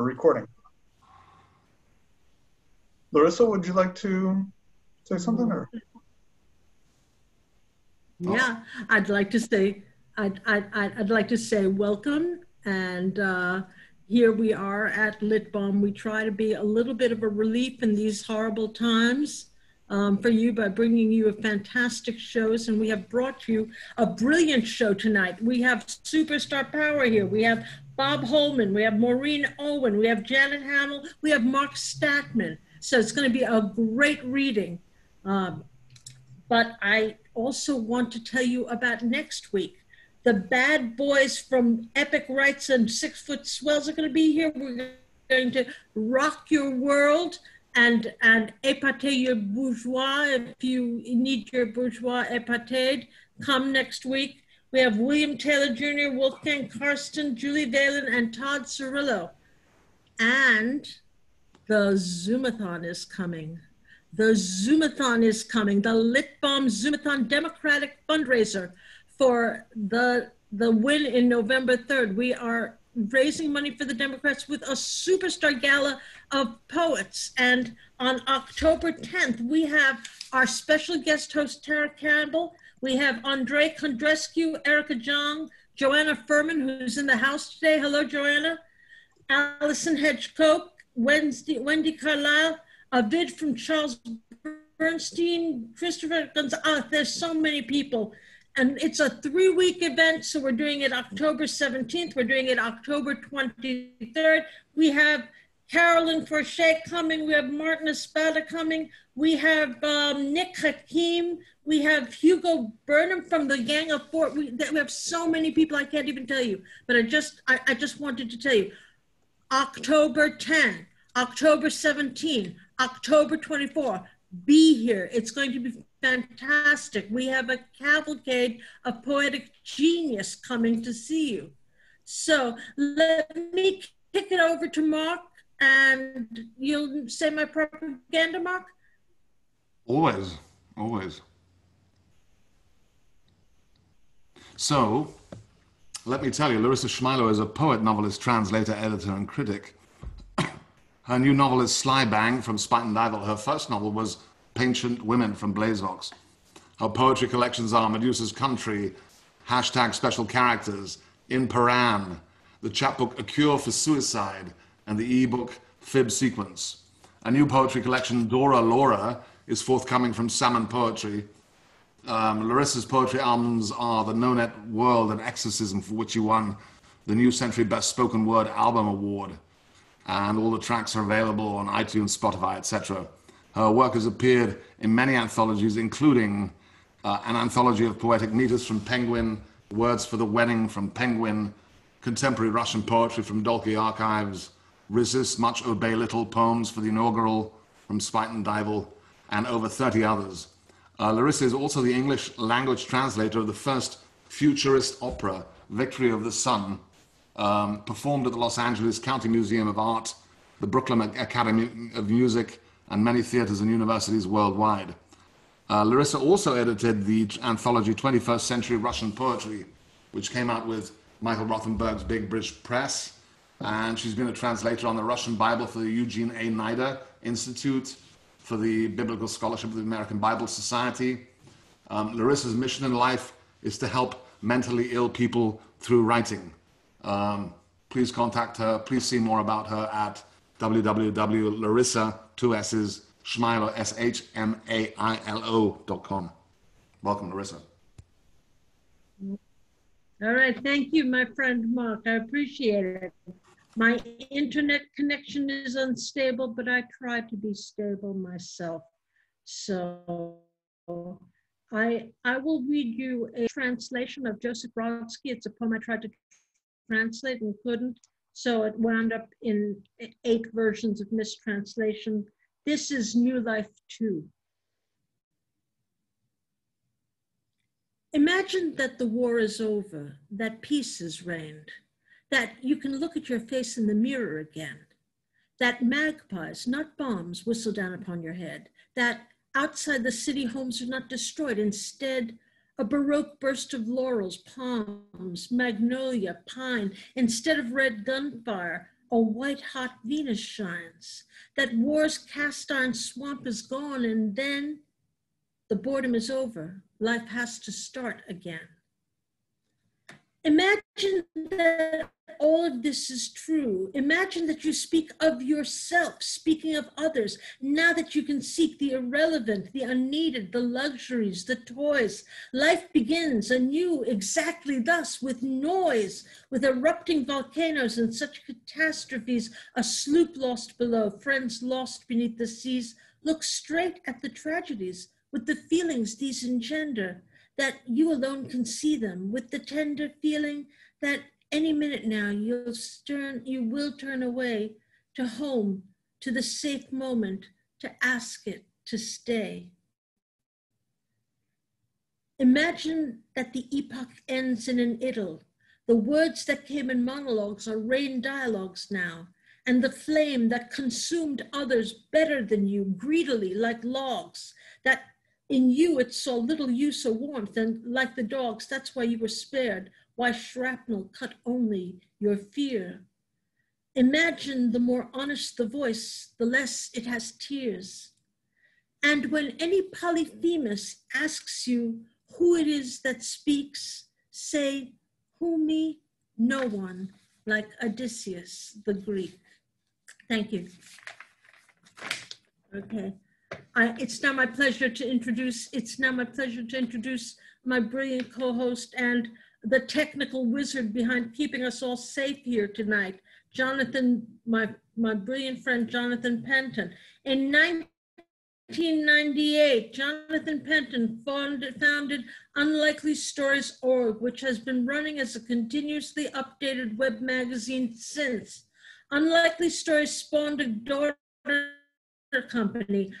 we're recording. Larissa, would you like to say something or? Yeah, I'd like to say, I'd, I'd, I'd like to say welcome. And uh, here we are at Lit Balm. We try to be a little bit of a relief in these horrible times um, for you by bringing you a fantastic shows. And we have brought you a brilliant show tonight. We have superstar power here. We have Bob Holman, we have Maureen Owen, we have Janet Hamill, we have Mark Statman. So it's going to be a great reading. Um, but I also want to tell you about next week. The bad boys from Epic Rites and Six Foot Swells are going to be here. We're going to rock your world and and épate your bourgeois if you need your bourgeois épated. Come next week. We have William Taylor Jr., Wolfgang Carstens, Julie Valin, and Todd Cirillo. And the Zoomathon is coming. The Zoomathon is coming. The Lit Balm Zoomathon Democratic fundraiser for the the win in November 3rd. We are raising money for the Democrats with a superstar gala of poets. And on October 10th, we have our special guest host, Tara Campbell. We have Andrei Codrescu, Erica Jong, Joanna Fuhrman, who's in the house today. Hello, Joanna. Allison Hedge Coke, Wednesday, Wendy Carlisle, a vid from Charles Bernstein, Christopher Gonzalez. Oh, there's so many people and it's a three week event. So we're doing it October 17th. We're doing it October 23rd. We have Carolyn Forche coming. We have Martin Espada coming. We have um, Nick Hakim. We have Hugo Burnham from the Gang of Four. We, we have so many people I can't even tell you. But I just I, I just wanted to tell you, October 10, October 17, October 24. Be here. It's going to be fantastic. We have a cavalcade of poetic genius coming to see you. So let me kick it over to Mark and you'll say my propaganda, Mark? Always, always. So, let me tell you, Larissa Shmailo is a poet, novelist, translator, editor, and critic. Her new novel is Sly Bang from Spuyten Duyvil. Her first novel was Patient Women from BlazeVox. Her poetry collections are Medusa's Country, hashtag Special Characters, In Paran, the chapbook A Cure for Suicide, and the ebook Fib Sequence. A new poetry collection, Dora Laura, is forthcoming from Salmon Poetry. Um, Larissa's poetry albums are The No Net World and Exorcism, for which she won the New Century Best Spoken Word Album Award. And all the tracks are available on iTunes, Spotify, etc. Her work has appeared in many anthologies, including uh, an anthology of poetic meters from Penguin, Words for the Wedding from Penguin, contemporary Russian poetry from Dalkey Archives, Resist Much Obey Little poems for the inaugural from Spuyten Duyvil, and over 30 others. Uh, Larissa is also the English language translator of the first futurist opera, Victory of the Sun, um, performed at the Los Angeles County Museum of Art, the Brooklyn Academy of Music, and many theaters and universities worldwide. Uh, Larissa also edited the anthology 21st Century Russian Poetry, which came out with Michael Rothenberg's Big Bridge Press. And she's been a translator on the Russian Bible for the Eugene A. Nida Institute, for the Biblical Scholarship of the American Bible Society. Um, Larissa's mission in life is to help mentally ill people through writing. Um, please contact her. Please see more about her at www.larissa, two S's, Shmailo, S-H-M-A-I-L-O dot com. Welcome, Larissa. All right, thank you, my friend Mark. I appreciate it. My internet connection is unstable, but I try to be stable myself. So I, I will read you a translation of Joseph Brodsky. It's a poem I tried to translate and couldn't. So it wound up in eight versions of mistranslation. This is New Life 2. Imagine that the war is over, that peace has reigned, that you can look at your face in the mirror again, that magpies, not bombs, whistle down upon your head, that outside the city homes are not destroyed, instead, a baroque burst of laurels, palms, magnolia, pine, instead of red gunfire, a white hot Venus shines, that war's cast iron swamp is gone, and then the boredom is over. Life has to start again. Imagine that all of this is true. Imagine that you speak of yourself, speaking of others, now that you can seek the irrelevant, the unneeded, the luxuries, the toys. Life begins anew exactly thus, with noise, with erupting volcanoes and such catastrophes, a sloop lost below, friends lost beneath the seas. Look straight at the tragedies with the feelings these engender that you alone can see them with the tender feeling that any minute now you'll turn you will turn away to home to the safe moment to ask it to stay imagine that the epoch ends in an idyll the words that came in monologues are rain dialogues now and the flame that consumed others better than you greedily like logs that in you, it saw little use or warmth, and like the dogs, that's why you were spared. Why shrapnel cut only your fear. Imagine the more honest the voice, the less it has tears. And when any Polyphemus asks you who it is that speaks, say, Who me? No one, like Odysseus, the Greek. Thank you. Okay. It's now my pleasure to introduce, it's now my pleasure to introduce my brilliant co-host and the technical wizard behind keeping us all safe here tonight, Jonathan, my, my brilliant friend, Jonathan Penton. In 1998, Jonathan Penton founded, founded Unlikely Stories Org, which has been running as a continuously updated web magazine since. Unlikely Stories spawned a daughter company,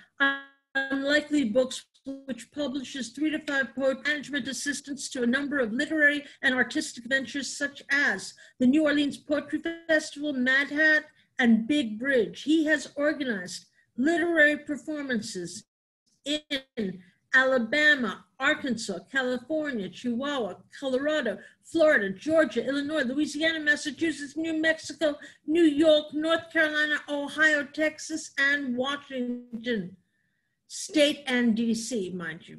Unlikely Books, which publishes three to five poet management assistants to a number of literary and artistic ventures such as the New Orleans Poetry Festival, Mad Hat, and Big Bridge. He has organized literary performances in Alabama, Arkansas, California, Chihuahua, Colorado, Florida, Georgia, Illinois, Louisiana, Massachusetts, New Mexico, New York, North Carolina, Ohio, Texas, and Washington State and DC, mind you.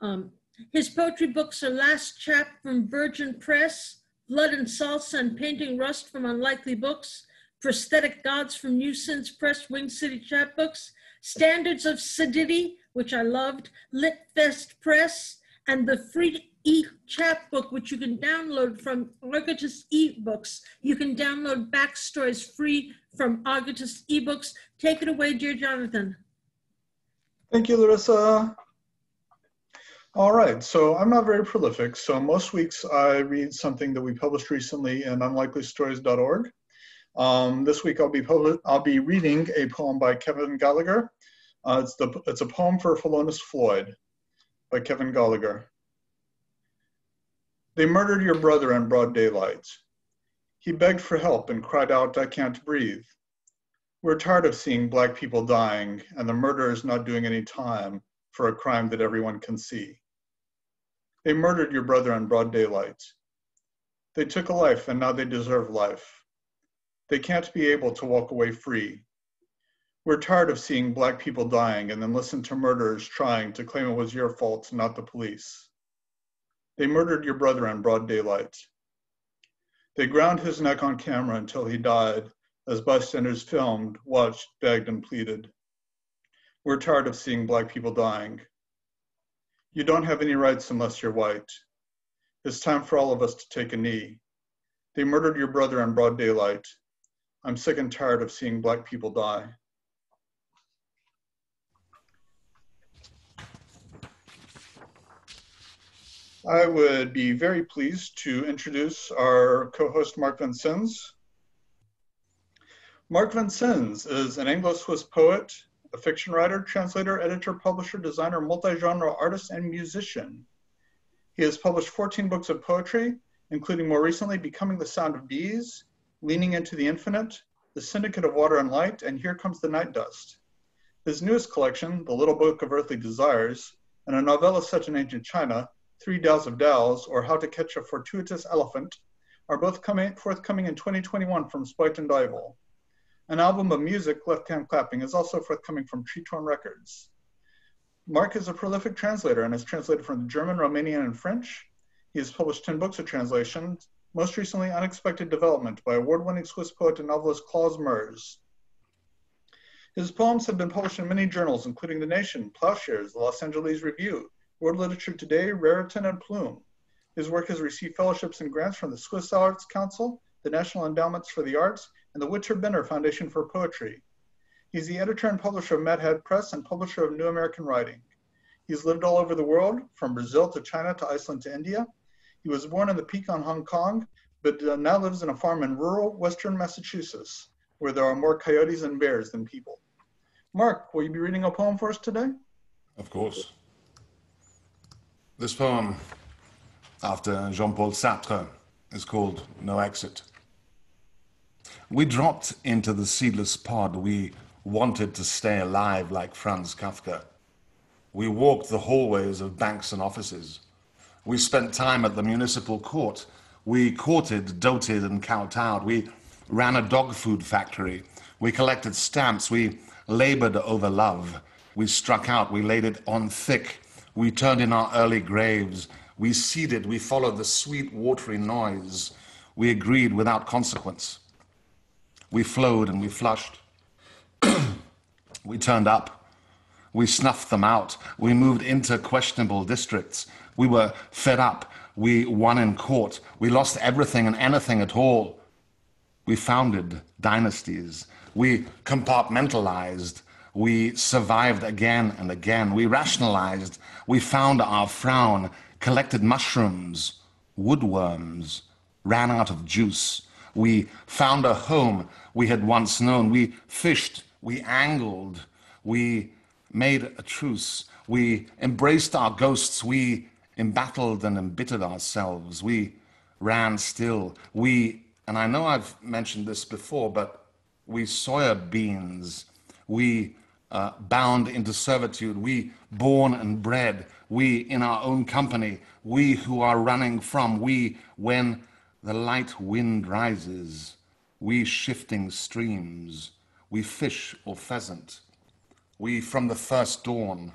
Um, his poetry books are Last Chap from Virgin Press, Blood and Salsa and Painting Rust from Unlikely Books, Prosthetic Gods from New Sins Press, Wing City Chapbooks, Standards of Sedity which I loved, Litfest Press, and the free e-chapbook, which you can download from Argotist eBooks. You can download backstories free from Argotist eBooks. Take it away, dear Jonathan. Thank you, Larissa. All right, so I'm not very prolific. So most weeks I read something that we published recently in unlikelystories.org. Um, this week I'll be, I'll be reading a poem by Kevin Gallagher uh, it's, the, it's a poem for Philonise Floyd by Kevin Gallagher. They murdered your brother in broad daylight. He begged for help and cried out, I can't breathe. We're tired of seeing black people dying and the murderers not doing any time for a crime that everyone can see. They murdered your brother in broad daylight. They took a life and now they deserve life. They can't be able to walk away free we're tired of seeing black people dying and then listen to murderers trying to claim it was your fault, not the police. They murdered your brother in broad daylight. They ground his neck on camera until he died as bystanders filmed, watched, begged, and pleaded. We're tired of seeing black people dying. You don't have any rights unless you're white. It's time for all of us to take a knee. They murdered your brother in broad daylight. I'm sick and tired of seeing black people die. I would be very pleased to introduce our co-host Marc Vincenz. Marc Vincenz is an Anglo-Swiss poet, a fiction writer, translator, editor, publisher, designer, multi-genre artist, and musician. He has published 14 books of poetry, including more recently Becoming the Sound of Bees, Leaning into the Infinite, The Syndicate of Water and Light, and Here Comes the Night Dust. His newest collection, The Little Book of Earthly Desires, and a novella set in ancient China, Three Taos of Taos, or How to Catch a Fortuitous Elephant, are both coming, forthcoming in 2021 from Spiked and. An album of music, Left Hand Clapping, is also forthcoming from Tree Torn Records. Mark is a prolific translator and has translated from German, Romanian, and French. He has published 10 books of translations, most recently Unexpected Development by award-winning Swiss poet and novelist Klaus Merz. His poems have been published in many journals, including The Nation, Plowshares, the Los Angeles Review, World Literature Today, Raritan, and Plume. His work has received fellowships and grants from the Swiss Arts Council, the National Endowments for the Arts, and the Witzer Benner Foundation for Poetry. He's the editor and publisher of Mad Hat Press and publisher of New American Writing. He's lived all over the world, from Brazil to China to Iceland to India. He was born in the Peak on Hong Kong, but uh, now lives in a farm in rural western Massachusetts, where there are more coyotes and bears than people. Mark, will you be reading a poem for us today? Of course. This poem, after Jean Paul Sartre, is called No Exit. We dropped into the seedless pod. We wanted to stay alive like Franz Kafka. We walked the hallways of banks and offices. We spent time at the municipal court. We courted, doted, and kowtowed. We ran a dog food factory. We collected stamps. We labored over love. We struck out. We laid it on thick. We turned in our early graves. We seeded. We followed the sweet, watery noise. We agreed without consequence. We flowed and we flushed. we turned up. We snuffed them out. We moved into questionable districts. We were fed up. We won in court. We lost everything and anything at all. We founded dynasties. We compartmentalized. We survived again and again. We rationalized. We found our frown, collected mushrooms, woodworms, ran out of juice. We found a home we had once known. We fished. We angled. We made a truce. We embraced our ghosts. We embattled and embittered ourselves. We ran still. We, and I know I've mentioned this before, but we soya beans. We uh, bound into servitude. We born and bred. We in our own company. We who are running from. We when the light wind rises. We shifting streams. We fish or pheasant. We from the first dawn.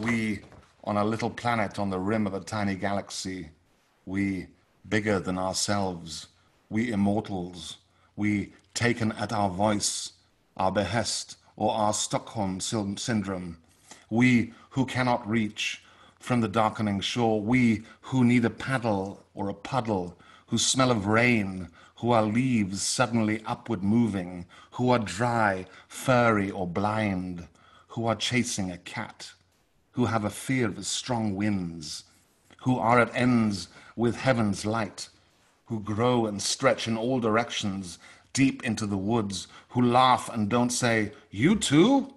We on a little planet on the rim of a tiny galaxy. We bigger than ourselves. We immortals. We taken at our voice, our behest, or our Stockholm syndrome. We who cannot reach from the darkening shore. We who need a paddle or a puddle, who smell of rain, who are leaves suddenly upward moving, who are dry, furry, or blind, who are chasing a cat who have a fear of strong winds, who are at ends with heaven's light, who grow and stretch in all directions deep into the woods, who laugh and don't say, You too?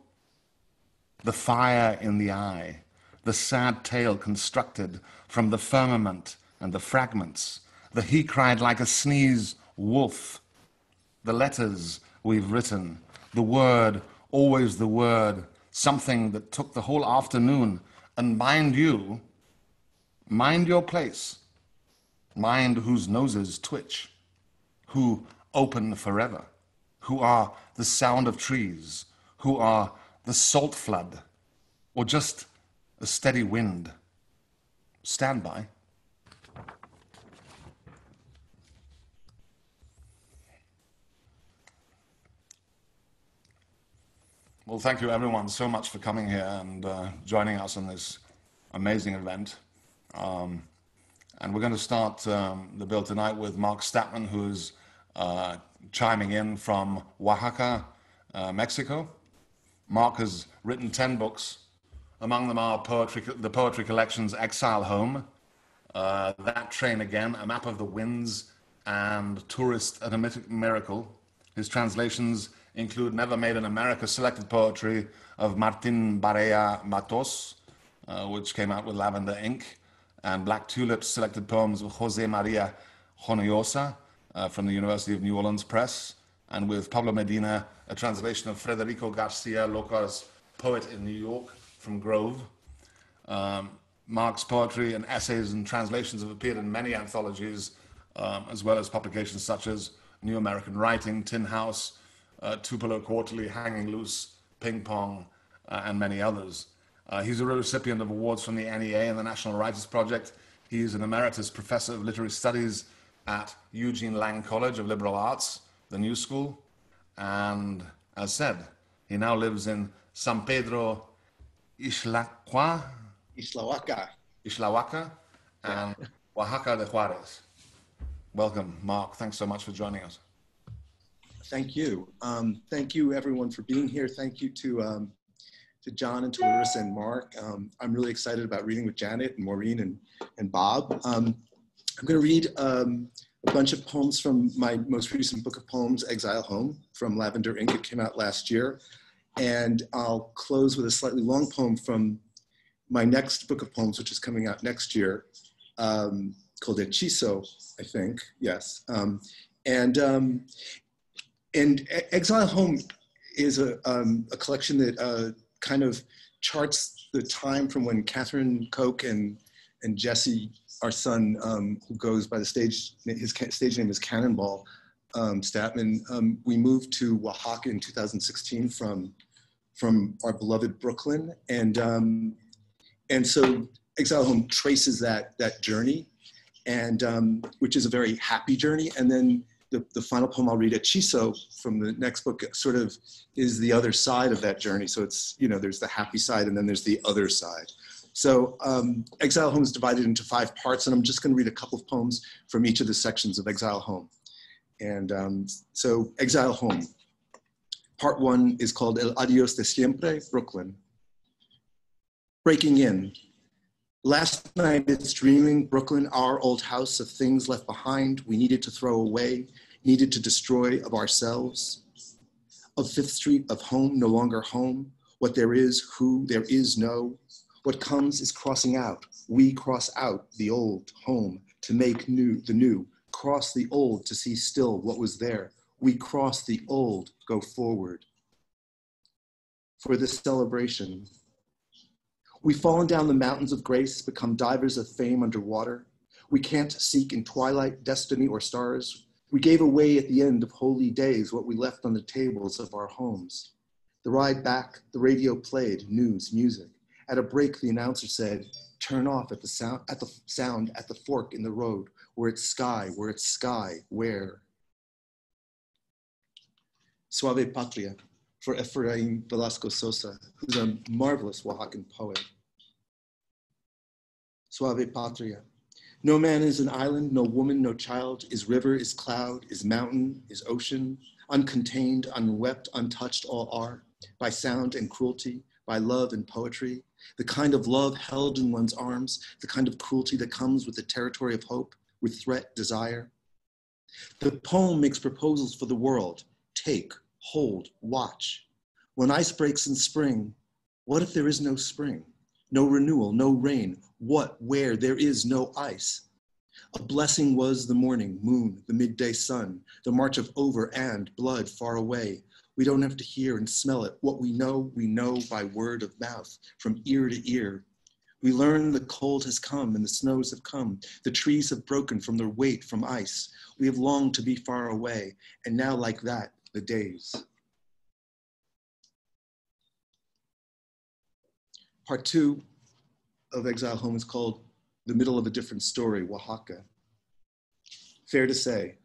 The fire in the eye, the sad tale constructed from the firmament and the fragments, the he cried like a sneeze wolf, the letters we've written, the word, always the word, something that took the whole afternoon. And mind you, mind your place, mind whose noses twitch, who open forever, who are the sound of trees, who are the salt flood, or just a steady wind. Stand by. Well, thank you everyone so much for coming here and uh, joining us on this amazing event. Um, and we're going to start um, the bill tonight with Mark Statman, who's uh, chiming in from Oaxaca, uh, Mexico. Mark has written 10 books. Among them are poetry, the poetry collections Exile Home, uh, That Train Again, A Map of the Winds, and Tourist at a Miracle. His translations include Never Made in America selected poetry of Martin Barea Mattos, uh, which came out with Lavender Ink, and Black Tulips selected poems of Jose Maria Hinojosa uh, from the University of New Orleans Press, and with Pablo Medina, a translation of Federico Garcia Lorca's Poet in New York from Grove. Um, Mark's poetry and essays and translations have appeared in many anthologies um, as well as publications such as New American Writing, Tin House, uh, Tupelo Quarterly, Hanging Loose, Ping Pong, uh, and many others. Uh, he's a recipient of awards from the NEA and the National Writers Project. He's an emeritus professor of literary studies at Eugene Lang College of Liberal Arts, the New School. And as said, he now lives in San Pedro Ixtlacua, Islahuaca. Ixtlahuaca, and Oaxaca de Juarez. Welcome, Mark. Thanks so much for joining us. Thank you. Um, thank you, everyone, for being here. Thank you to um, to John and to Larissa and Mark. Um, I'm really excited about reading with Janet and Maureen and, and Bob. Um, I'm going to read um, a bunch of poems from my most recent book of poems, Exile Home, from Lavender Ink. It came out last year. And I'll close with a slightly long poem from my next book of poems, which is coming out next year, um, called Hechizo, I think. Yes. Um, and um, and Exile Home is a, um, a collection that uh, kind of charts the time from when Catherine Koch and, and Jesse, our son, um, who goes by the stage, his stage name is Cannonball, um, Statman, um, we moved to Oaxaca in 2016 from, from our beloved Brooklyn. And, um, and so Exile Home traces that, that journey, and, um, which is a very happy journey. And then the, the final poem I'll read, Hechizo from the next book, sort of is the other side of that journey. So it's, you know, there's the happy side and then there's the other side. So um, Exile Home is divided into five parts, and I'm just going to read a couple of poems from each of the sections of Exile Home. And um, so Exile Home. Part one is called El Adios de Siempre, Brooklyn. Breaking in, Last night it's dreaming Brooklyn, our old house of things left behind we needed to throw away, needed to destroy of ourselves. Of Fifth Street, of home, no longer home, what there is, who there is no. What comes is crossing out. We cross out the old home to make new the new, cross the old to see still what was there. We cross the old, go forward. For this celebration, We've fallen down the mountains of grace, become divers of fame underwater. We can't seek in twilight destiny or stars. We gave away at the end of holy days what we left on the tables of our homes. The ride back, the radio played news, music. At a break, the announcer said, turn off at the sound at the sound at the fork in the road where it's sky, where it's sky, where. Suave Patria for Efrain Velasco Sosa, who's a marvelous Oaxacan poet. Suave Patria. No man is an island, no woman, no child, is river, is cloud, is mountain, is ocean, uncontained, unwept, untouched all are, by sound and cruelty, by love and poetry, the kind of love held in one's arms, the kind of cruelty that comes with the territory of hope, with threat, desire. The poem makes proposals for the world take, hold, watch. When ice breaks in spring, what if there is no spring? No renewal, no rain. What, where there is no ice? A blessing was the morning moon, the midday sun, the march of over and blood far away. We don't have to hear and smell it. What we know, we know by word of mouth, from ear to ear. We learn the cold has come and the snows have come. The trees have broken from their weight from ice. We have longed to be far away, and now, like that, the days. Part two of Exile Home is called The Middle of a Different Story, Oaxaca. Fair to say.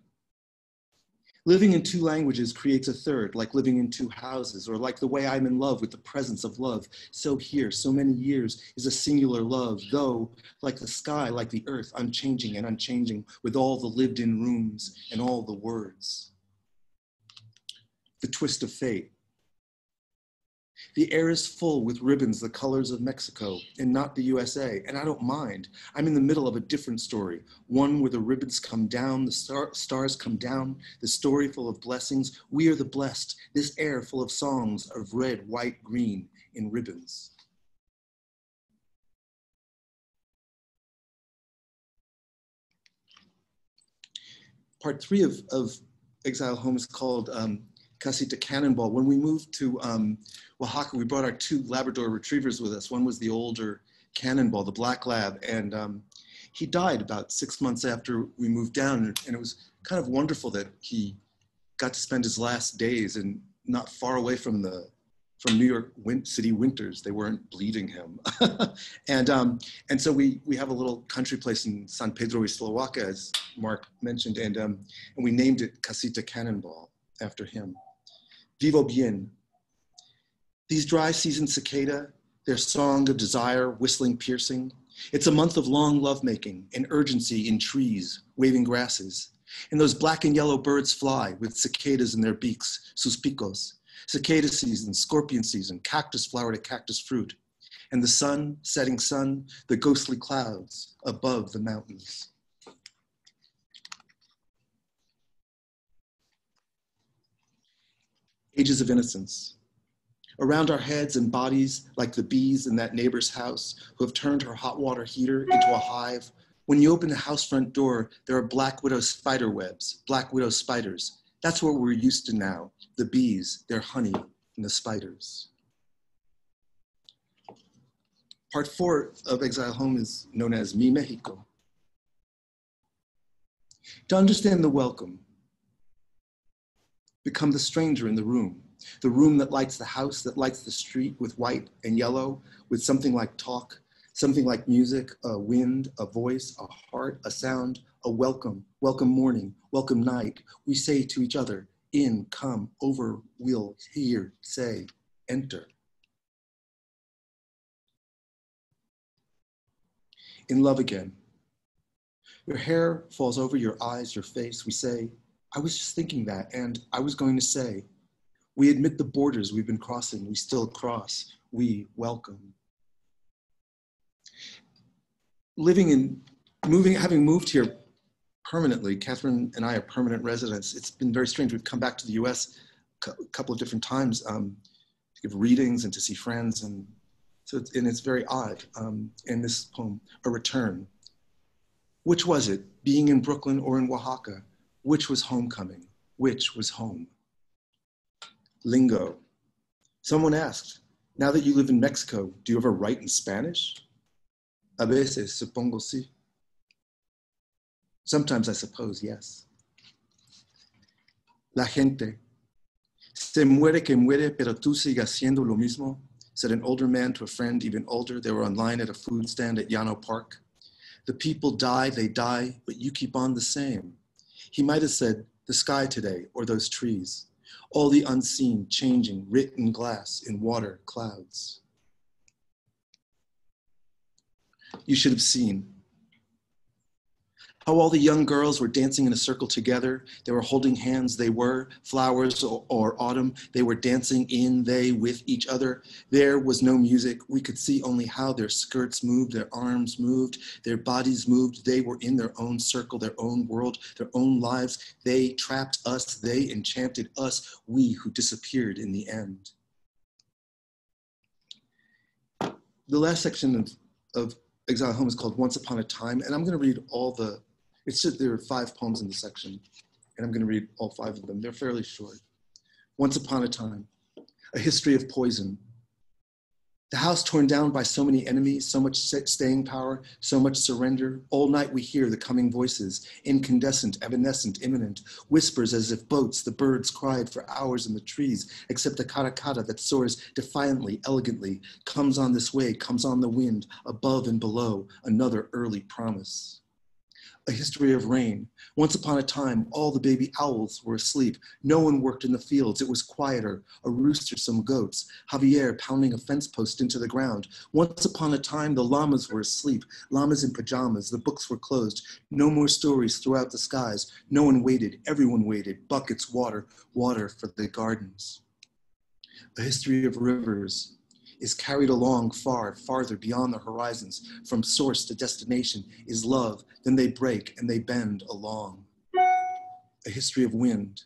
Living in two languages creates a third, like living in two houses, or like the way I'm in love with the presence of love. So here, so many years, is a singular love, though, like the sky, like the earth, unchanging and unchanging, with all the lived in rooms and all the words. The twist of fate. The air is full with ribbons the colors of Mexico and not the USA, and I don't mind. I'm in the middle of a different story, one where the ribbons come down, the star- stars come down, the story full of blessings. We are the blessed, this air full of songs of red, white, green in ribbons. Part three of, of Exile Home is called um, Casita Cannonball. When we moved to um, Oaxaca, we brought our two Labrador retrievers with us. One was the older Cannonball, the black lab, and um, he died about six months after we moved down, and it was kind of wonderful that he got to spend his last days and not far away from the from New York win- City winters. They weren't bleeding him, and um, and so we we have a little country place in San Pedro Isloaca, as Mark mentioned, and um, and we named it Casita Cannonball after him. Vivo bien. These dry season cicada, their song of desire, whistling piercing. It's a month of long lovemaking and urgency in trees, waving grasses. And those black and yellow birds fly with cicadas in their beaks, sus picos. Cicada season, scorpion season, cactus flower to cactus fruit. And the sun, setting sun, the ghostly clouds above the mountains. Ages of innocence. Around our heads and bodies, like the bees in that neighbor's house who have turned her hot water heater into a hive when you open the house front door, there are black widow spider webs, black widow spiders. That's what we're used to now the bees, their honey, and the spiders. Part four of Exile Home is known as Mi Mexico. To understand the welcome, become the stranger in the room, the room that lights the house, that lights the street with white and yellow, with something like talk, something like music, a wind, a voice, a heart, a sound, a welcome, welcome morning, welcome night. We say to each other, in, come, over, will, hear, say, enter. In love again. Your hair falls over your eyes, your face. We say, I was just thinking that, and I was going to say, we admit the borders we've been crossing, we still cross, we welcome living in, moving, having moved here permanently, Catherine and I are permanent residents. It's been very strange. We've come back to the US a couple of different times um, to give readings and to see friends. And so, it's, and it's very odd um, in this poem, A Return. Which was it, being in Brooklyn or in Oaxaca? Which was homecoming? Which was home? Lingo. Someone asked, now that you live in Mexico, do you ever write in Spanish? A veces, supongo sí. Sometimes I suppose yes. La gente. Se muere que muere, pero tú sigas siendo lo mismo, said an older man to a friend even older. They were online at a food stand at Llano Park. The people die, they die, but you keep on the same. He might have said, the sky today, or those trees. All the unseen, changing, written glass in water, clouds. you should have seen. How all the young girls were dancing in a circle together. They were holding hands. They were flowers or, or, autumn. They were dancing in, they, with each other. There was no music. We could see only how their skirts moved, their arms moved, their bodies moved. They were in their own circle, their own world, their own lives. They trapped us. They enchanted us, we who disappeared in the end. The last section of, of Exile Home is called Once Upon a Time, and I'm going to read all the, it's just, there are five poems in the section, and I'm going to read all five of them. They're fairly short. Once Upon a Time, A History of Poison, the house torn down by so many enemies, so much staying power, so much surrender. All night we hear the coming voices, incandescent, evanescent, imminent, whispers as if boats, the birds cried for hours in the trees, except the karakata that soars defiantly, elegantly, comes on this way, comes on the wind, above and below, another early promise a history of rain. Once upon a time, all the baby owls were asleep. No one worked in the fields. It was quieter. A rooster, some goats. Javier pounding a fence post into the ground. Once upon a time, the llamas were asleep. Llamas in pajamas. The books were closed. No more stories throughout the skies. No one waited. Everyone waited. Buckets, water, water for the gardens. A history of rivers, is carried along far, farther beyond the horizons, from source to destination, is love. Then they break and they bend along. A history of wind.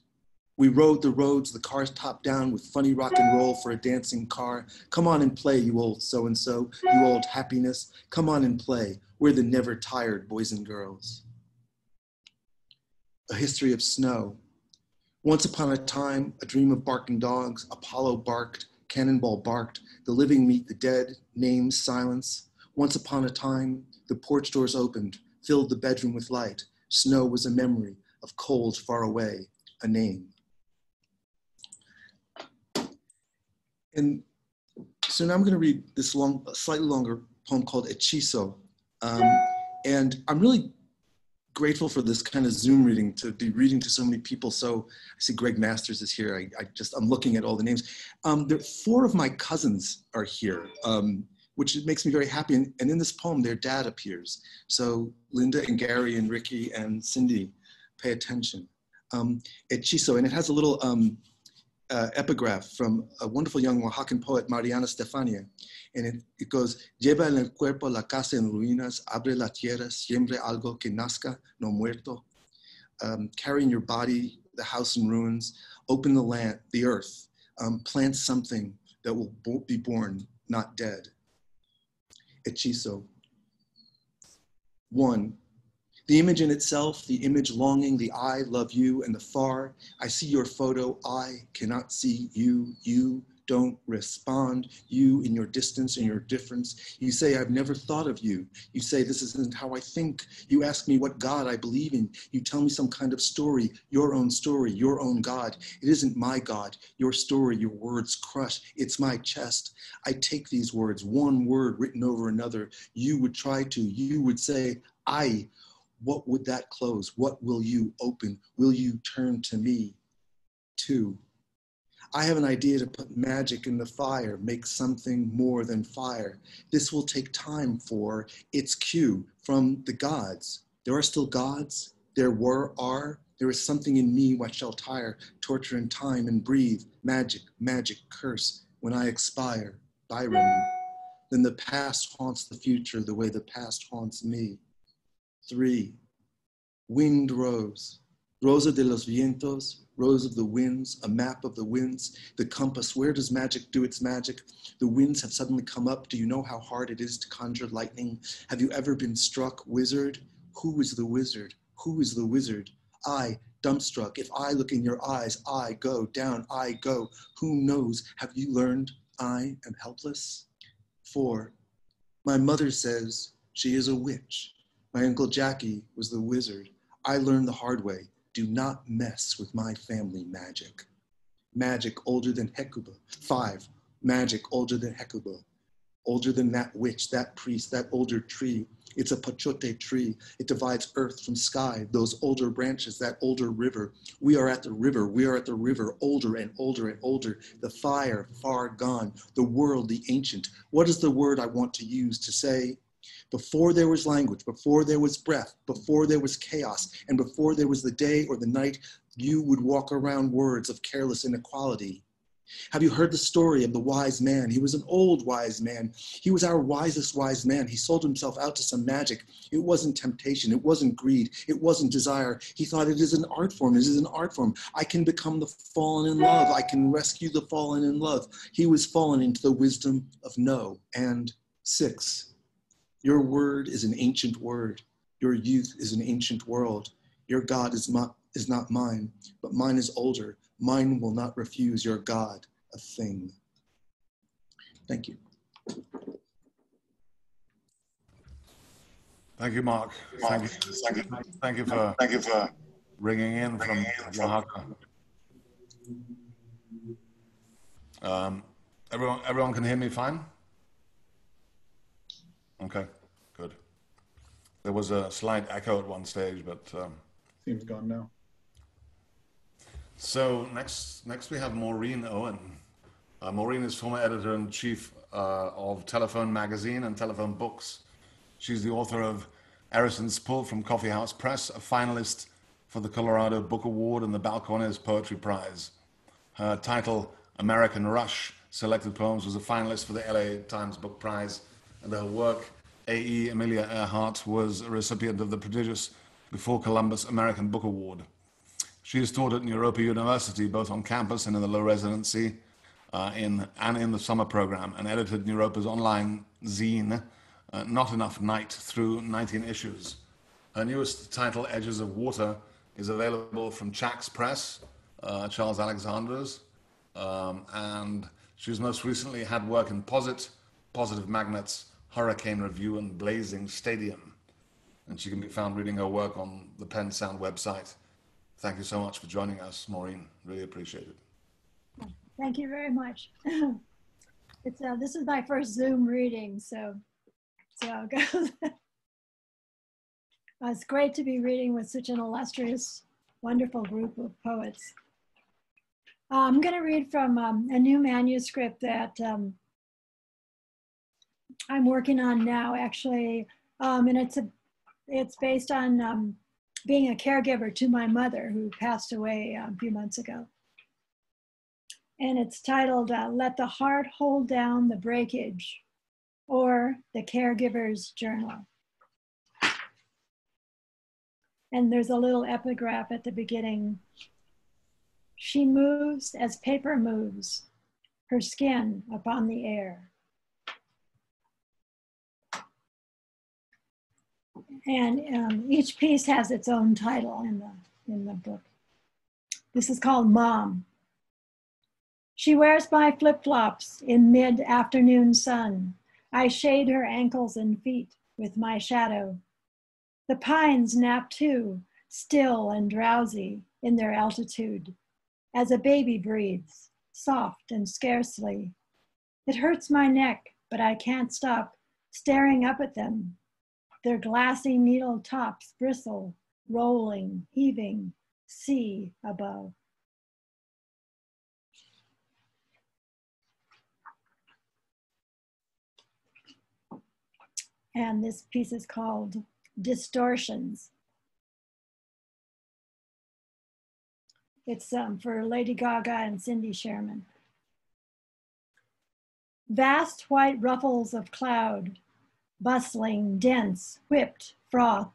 We rode the roads, the cars top down with funny rock and roll for a dancing car. Come on and play, you old so and so, you old happiness. Come on and play. We're the never tired boys and girls. A history of snow. Once upon a time, a dream of barking dogs, Apollo barked, Cannonball barked, the living meet the dead, names silence. Once upon a time, the porch doors opened, filled the bedroom with light. Snow was a memory of cold far away, a name. And so now I'm going to read this long, slightly longer poem called Hechizo. Um, and I'm really grateful for this kind of Zoom reading to be reading to so many people. So I see Greg Masters is here. I, I just, I'm looking at all the names. Um, there, four of my cousins are here, um, which makes me very happy. And, and in this poem, their dad appears. So Linda and Gary and Ricky and Cindy, pay attention. Um, Hechizo, and it has a little um, uh, epigraph from a wonderful young Oaxacan poet, Mariana Stefania. And it, it goes, lleva en el cuerpo la casa en ruinas, abre la tierra, siembre algo que nazca, no muerto. Um, carry in your body the house in ruins, open the land, the earth, um, plant something that will bo be born, not dead. Hechizo. One, the image in itself, the image longing, the I love you, and the far, I see your photo, I cannot see you, you don't respond, you in your distance and your difference. You say, I've never thought of you. You say, this isn't how I think. You ask me what God I believe in. You tell me some kind of story, your own story, your own God. It isn't my God, your story, your words crush. It's my chest. I take these words, one word written over another. You would try to, you would say, I what would that close? What will you open? Will you turn to me? Two, I have an idea to put magic in the fire, make something more than fire. This will take time for its cue from the gods. There are still gods. There were, are. There is something in me what shall tire, torture in time and breathe. Magic, magic, curse when I expire. Byron. Then the past haunts the future the way the past haunts me. Three, wind rose, Rosa de los vientos, rose of the winds, a map of the winds, the compass. Where does magic do its magic? The winds have suddenly come up. Do you know how hard it is to conjure lightning? Have you ever been struck, wizard? Who is the wizard? Who is the wizard? I, dumbstruck. If I look in your eyes, I go down, I go. Who knows? Have you learned I am helpless? Four, my mother says she is a witch. My Uncle Jackie was the wizard. I learned the hard way do not mess with my family magic. Magic older than Hecuba. Five, magic older than Hecuba. Older than that witch, that priest, that older tree. It's a pochote tree. It divides earth from sky, those older branches, that older river. We are at the river. We are at the river, older and older and older. The fire, far gone. The world, the ancient. What is the word I want to use to say before there was language, before there was breath, before there was chaos, and before there was the day or the night, you would walk around words of careless inequality. Have you heard the story of the wise man? He was an old wise man. He was our wisest wise man. He sold himself out to some magic. It wasn't temptation. It wasn't greed. It wasn't desire. He thought it is an art form. It is an art form. I can become the fallen in love. I can rescue the fallen in love. He was fallen into the wisdom of no. And six, your word is an ancient word. Your youth is an ancient world. Your God is not, is not mine, but mine is older. Mine will not refuse your God a thing. Thank you. Thank you, Mark. Thank you, thank you, thank you for thank you for ringing in from Oaxaca. Um, everyone, everyone can hear me fine. Okay, good. There was a slight echo at one stage, but um, seems gone now. So next, next we have Maureen Owen. Uh, Maureen is former editor in chief uh, of Telephone Magazine and Telephone Books. She's the author of Erosion's Pull from Coffee House Press, a finalist for the Colorado Book Award and the Balcones Poetry Prize. Her title, American Rush, Selected Poems, was a finalist for the LA Times Book Prize and her work, A.E. Amelia Earhart, was a recipient of the prestigious Before Columbus American Book Award. She has taught at Naropa University, both on campus and in the low residency, uh, in, and in the summer program, and edited Naropa's online zine, uh, Not Enough Night, through 19 issues. Her newest title, Edges of Water, is available from Chax Press, uh, Charles Alexander's, um, and she's most recently had work in Posit, Positive Magnets, Hurricane Review and Blazing Stadium. and she can be found reading her work on the Penn Sound website. Thank you so much for joining us, Maureen. Really appreciate it. Thank you very much. it's uh, this is my first Zoom reading, so goes. it's great to be reading with such an illustrious, wonderful group of poets. Uh, I'm going to read from um, a new manuscript that um, I'm working on now, actually, um, and it's a it's based on um, being a caregiver to my mother who passed away a few months ago. And it's titled uh, Let the Heart Hold Down the Breakage or The Caregiver's Journal. And there's a little epigraph at the beginning. She moves as paper moves, her skin upon the air. And um, each piece has its own title in the in the book. This is called Mom. She wears my flip flops in mid afternoon sun. I shade her ankles and feet with my shadow. The pines nap too, still and drowsy in their altitude, as a baby breathes, soft and scarcely. It hurts my neck, but I can't stop staring up at them their glassy needle tops bristle, rolling, heaving, sea above. And this piece is called Distortions. It's um, for Lady Gaga and Cindy Sherman. Vast white ruffles of cloud bustling, dense, whipped froth,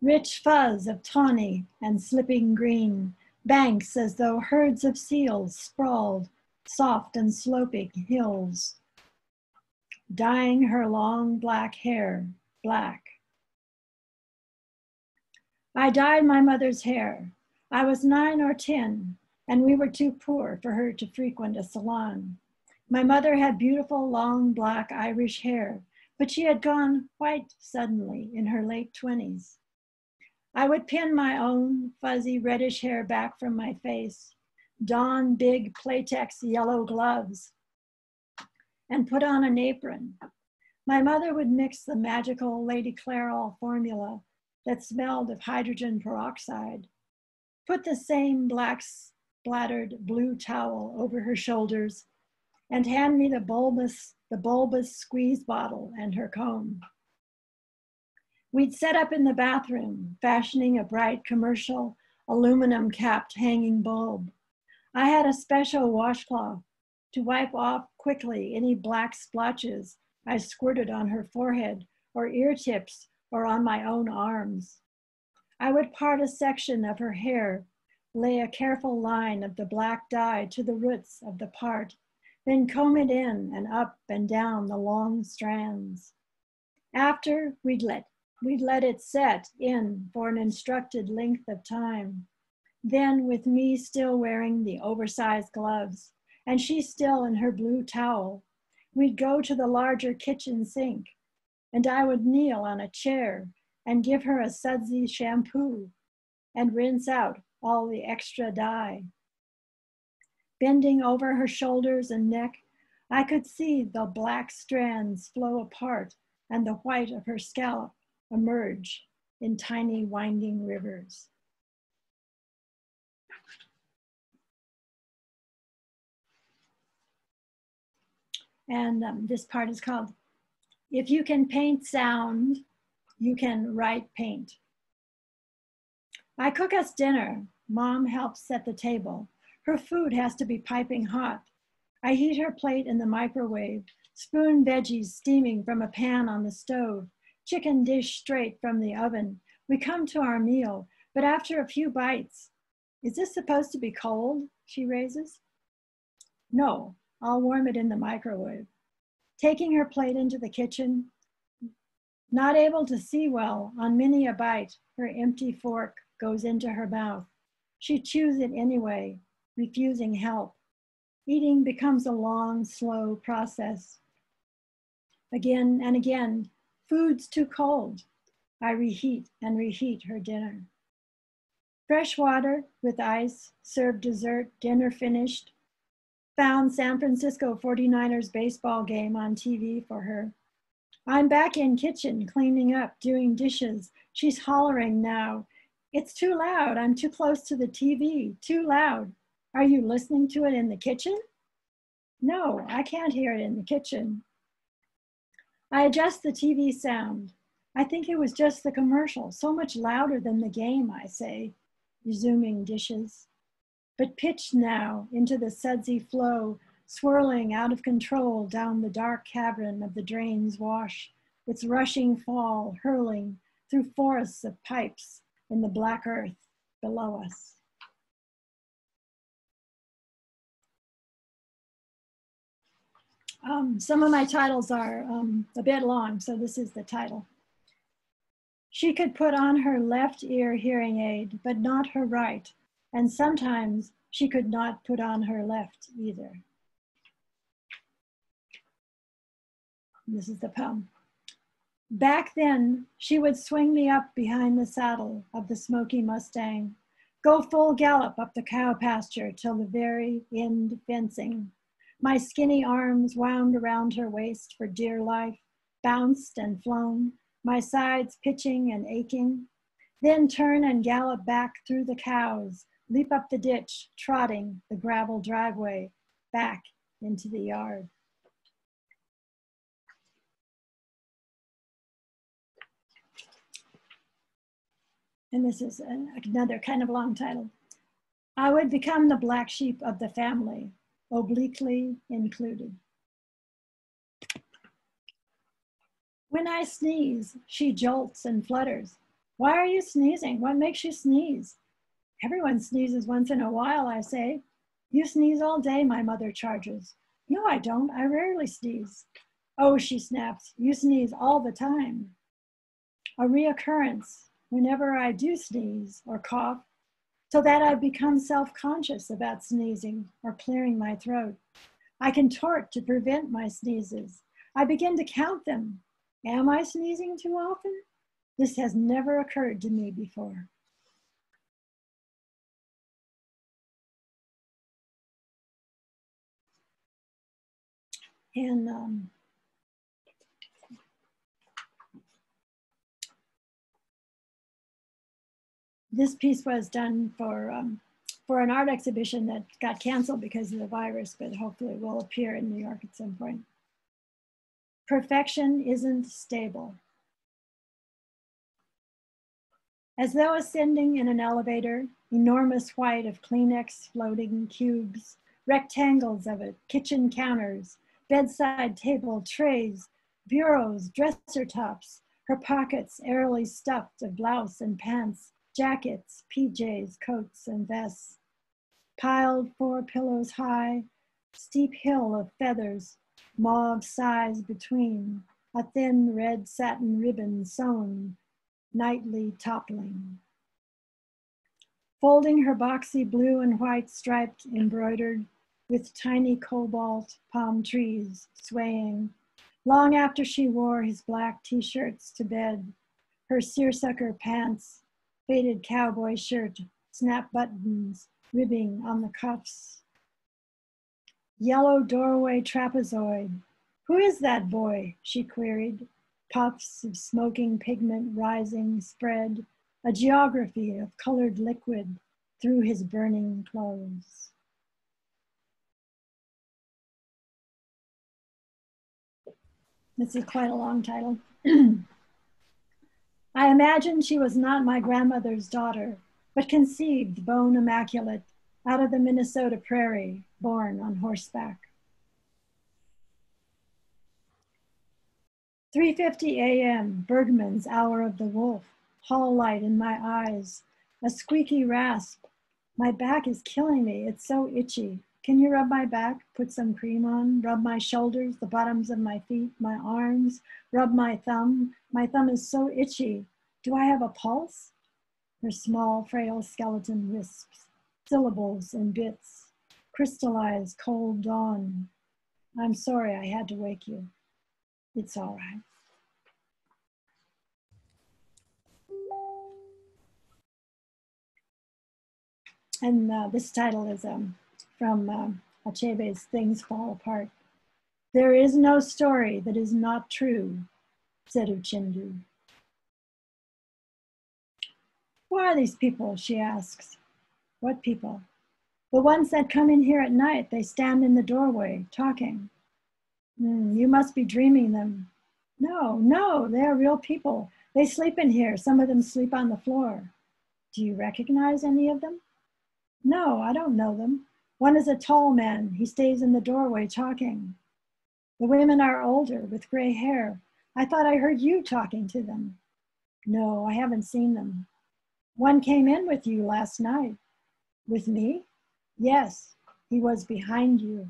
rich fuzz of tawny and slipping green, banks as though herds of seals sprawled, soft and sloping hills, dyeing her long black hair black. I dyed my mother's hair. I was nine or 10, and we were too poor for her to frequent a salon. My mother had beautiful long black Irish hair but she had gone white suddenly in her late 20s. I would pin my own fuzzy reddish hair back from my face, don big Playtex yellow gloves, and put on an apron. My mother would mix the magical Lady Clairol formula that smelled of hydrogen peroxide, put the same black splattered blue towel over her shoulders, and hand me the bulbous the bulbous squeeze bottle and her comb. We'd set up in the bathroom, fashioning a bright commercial aluminum capped hanging bulb. I had a special washcloth to wipe off quickly any black splotches I squirted on her forehead or ear tips or on my own arms. I would part a section of her hair, lay a careful line of the black dye to the roots of the part then comb it in and up and down the long strands. After we'd let, we'd let it set in for an instructed length of time. Then with me still wearing the oversized gloves and she still in her blue towel, we'd go to the larger kitchen sink and I would kneel on a chair and give her a sudsy shampoo and rinse out all the extra dye. Bending over her shoulders and neck, I could see the black strands flow apart and the white of her scalp emerge in tiny winding rivers. And um, this part is called If You Can Paint Sound, You Can Write Paint. I cook us dinner. Mom helps set the table. Her food has to be piping hot. I heat her plate in the microwave, spoon veggies steaming from a pan on the stove, chicken dish straight from the oven. We come to our meal, but after a few bites, is this supposed to be cold? She raises. No, I'll warm it in the microwave. Taking her plate into the kitchen, not able to see well, on many a bite, her empty fork goes into her mouth. She chews it anyway, refusing help. Eating becomes a long, slow process. Again and again, food's too cold. I reheat and reheat her dinner. Fresh water with ice, served dessert, dinner finished. Found San Francisco 49ers baseball game on TV for her. I'm back in kitchen, cleaning up, doing dishes. She's hollering now. It's too loud. I'm too close to the TV. Too loud. Are you listening to it in the kitchen? No, I can't hear it in the kitchen. I adjust the TV sound. I think it was just the commercial, so much louder than the game, I say, resuming dishes. But pitched now into the sudsy flow, swirling out of control down the dark cavern of the drain's wash, its rushing fall hurling through forests of pipes in the black earth below us. Um, some of my titles are um, a bit long, so this is the title. She could put on her left ear hearing aid, but not her right, and sometimes she could not put on her left either. This is the poem. Back then, she would swing me up behind the saddle of the smoky Mustang, go full gallop up the cow pasture till the very end fencing, my skinny arms wound around her waist for dear life, bounced and flown, my sides pitching and aching. Then turn and gallop back through the cows, leap up the ditch, trotting the gravel driveway back into the yard. And this is another kind of long title. I would become the black sheep of the family, obliquely included. When I sneeze, she jolts and flutters. Why are you sneezing? What makes you sneeze? Everyone sneezes once in a while, I say. You sneeze all day, my mother charges. No, I don't. I rarely sneeze. Oh, she snaps. You sneeze all the time. A reoccurrence whenever I do sneeze or cough so that I become self conscious about sneezing or clearing my throat. I contort to prevent my sneezes. I begin to count them. Am I sneezing too often? This has never occurred to me before. And um, this piece was done for um, for an art exhibition that got canceled because of the virus, but hopefully will appear in New York at some point. Perfection isn't stable. As though ascending in an elevator, enormous white of Kleenex floating cubes, rectangles of it, kitchen counters, bedside table, trays, bureaus, dresser tops, her pockets airily stuffed of blouse and pants, jackets, PJs, coats, and vests. Piled four pillows high, steep hill of feathers, mauve size between, a thin red satin ribbon sewn, nightly toppling. Folding her boxy blue and white striped embroidered with tiny cobalt palm trees swaying, long after she wore his black t-shirts to bed, her seersucker pants faded cowboy shirt, snap buttons, ribbing on the cuffs. Yellow doorway trapezoid. Who is that boy? she queried. Puffs of smoking pigment rising, spread, a geography of colored liquid through his burning clothes. This is quite a long title. I imagine she was not my grandmother's daughter, but conceived bone immaculate out of the Minnesota prairie, born on horseback. 3.50 a.m., Bergman's hour of the wolf, hall light in my eyes, a squeaky rasp. My back is killing me, it's so itchy. Can you rub my back? Put some cream on. Rub my shoulders, the bottoms of my feet, my arms. Rub my thumb. My thumb is so itchy. Do I have a pulse? Her small, frail skeleton wisps, syllables and bits, crystallized cold dawn. I'm sorry I had to wake you. It's all right. And uh, this title is um, from um, Achebe's Things Fall Apart. There is no story that is not true, said Uchendu. Who are these people? she asks. What people? The ones that come in here at night, they stand in the doorway talking. Mm, you must be dreaming them. No, no, they're real people. They sleep in here. Some of them sleep on the floor. Do you recognize any of them? No, I don't know them. One is a tall man. He stays in the doorway talking. The women are older with gray hair. I thought I heard you talking to them. No, I haven't seen them. One came in with you last night. With me? Yes, he was behind you.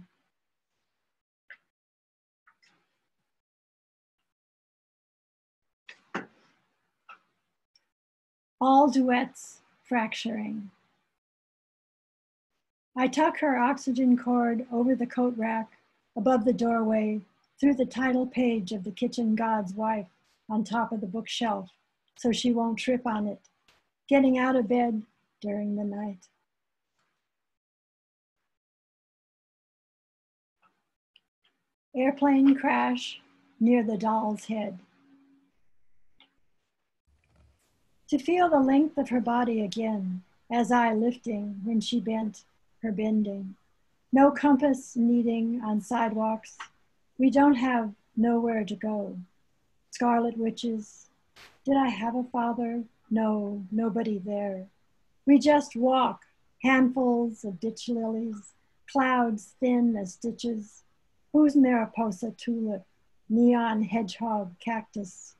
All duets fracturing. I tuck her oxygen cord over the coat rack, above the doorway, through the title page of The Kitchen God's Wife on top of the bookshelf, so she won't trip on it, getting out of bed during the night. Airplane crash near the doll's head. To feel the length of her body again, as I lifting when she bent, her bending. No compass needing on sidewalks. We don't have nowhere to go. Scarlet witches. Did I have a father? No, nobody there. We just walk, handfuls of ditch lilies, clouds thin as stitches, Who's Mariposa tulip, neon hedgehog cactus?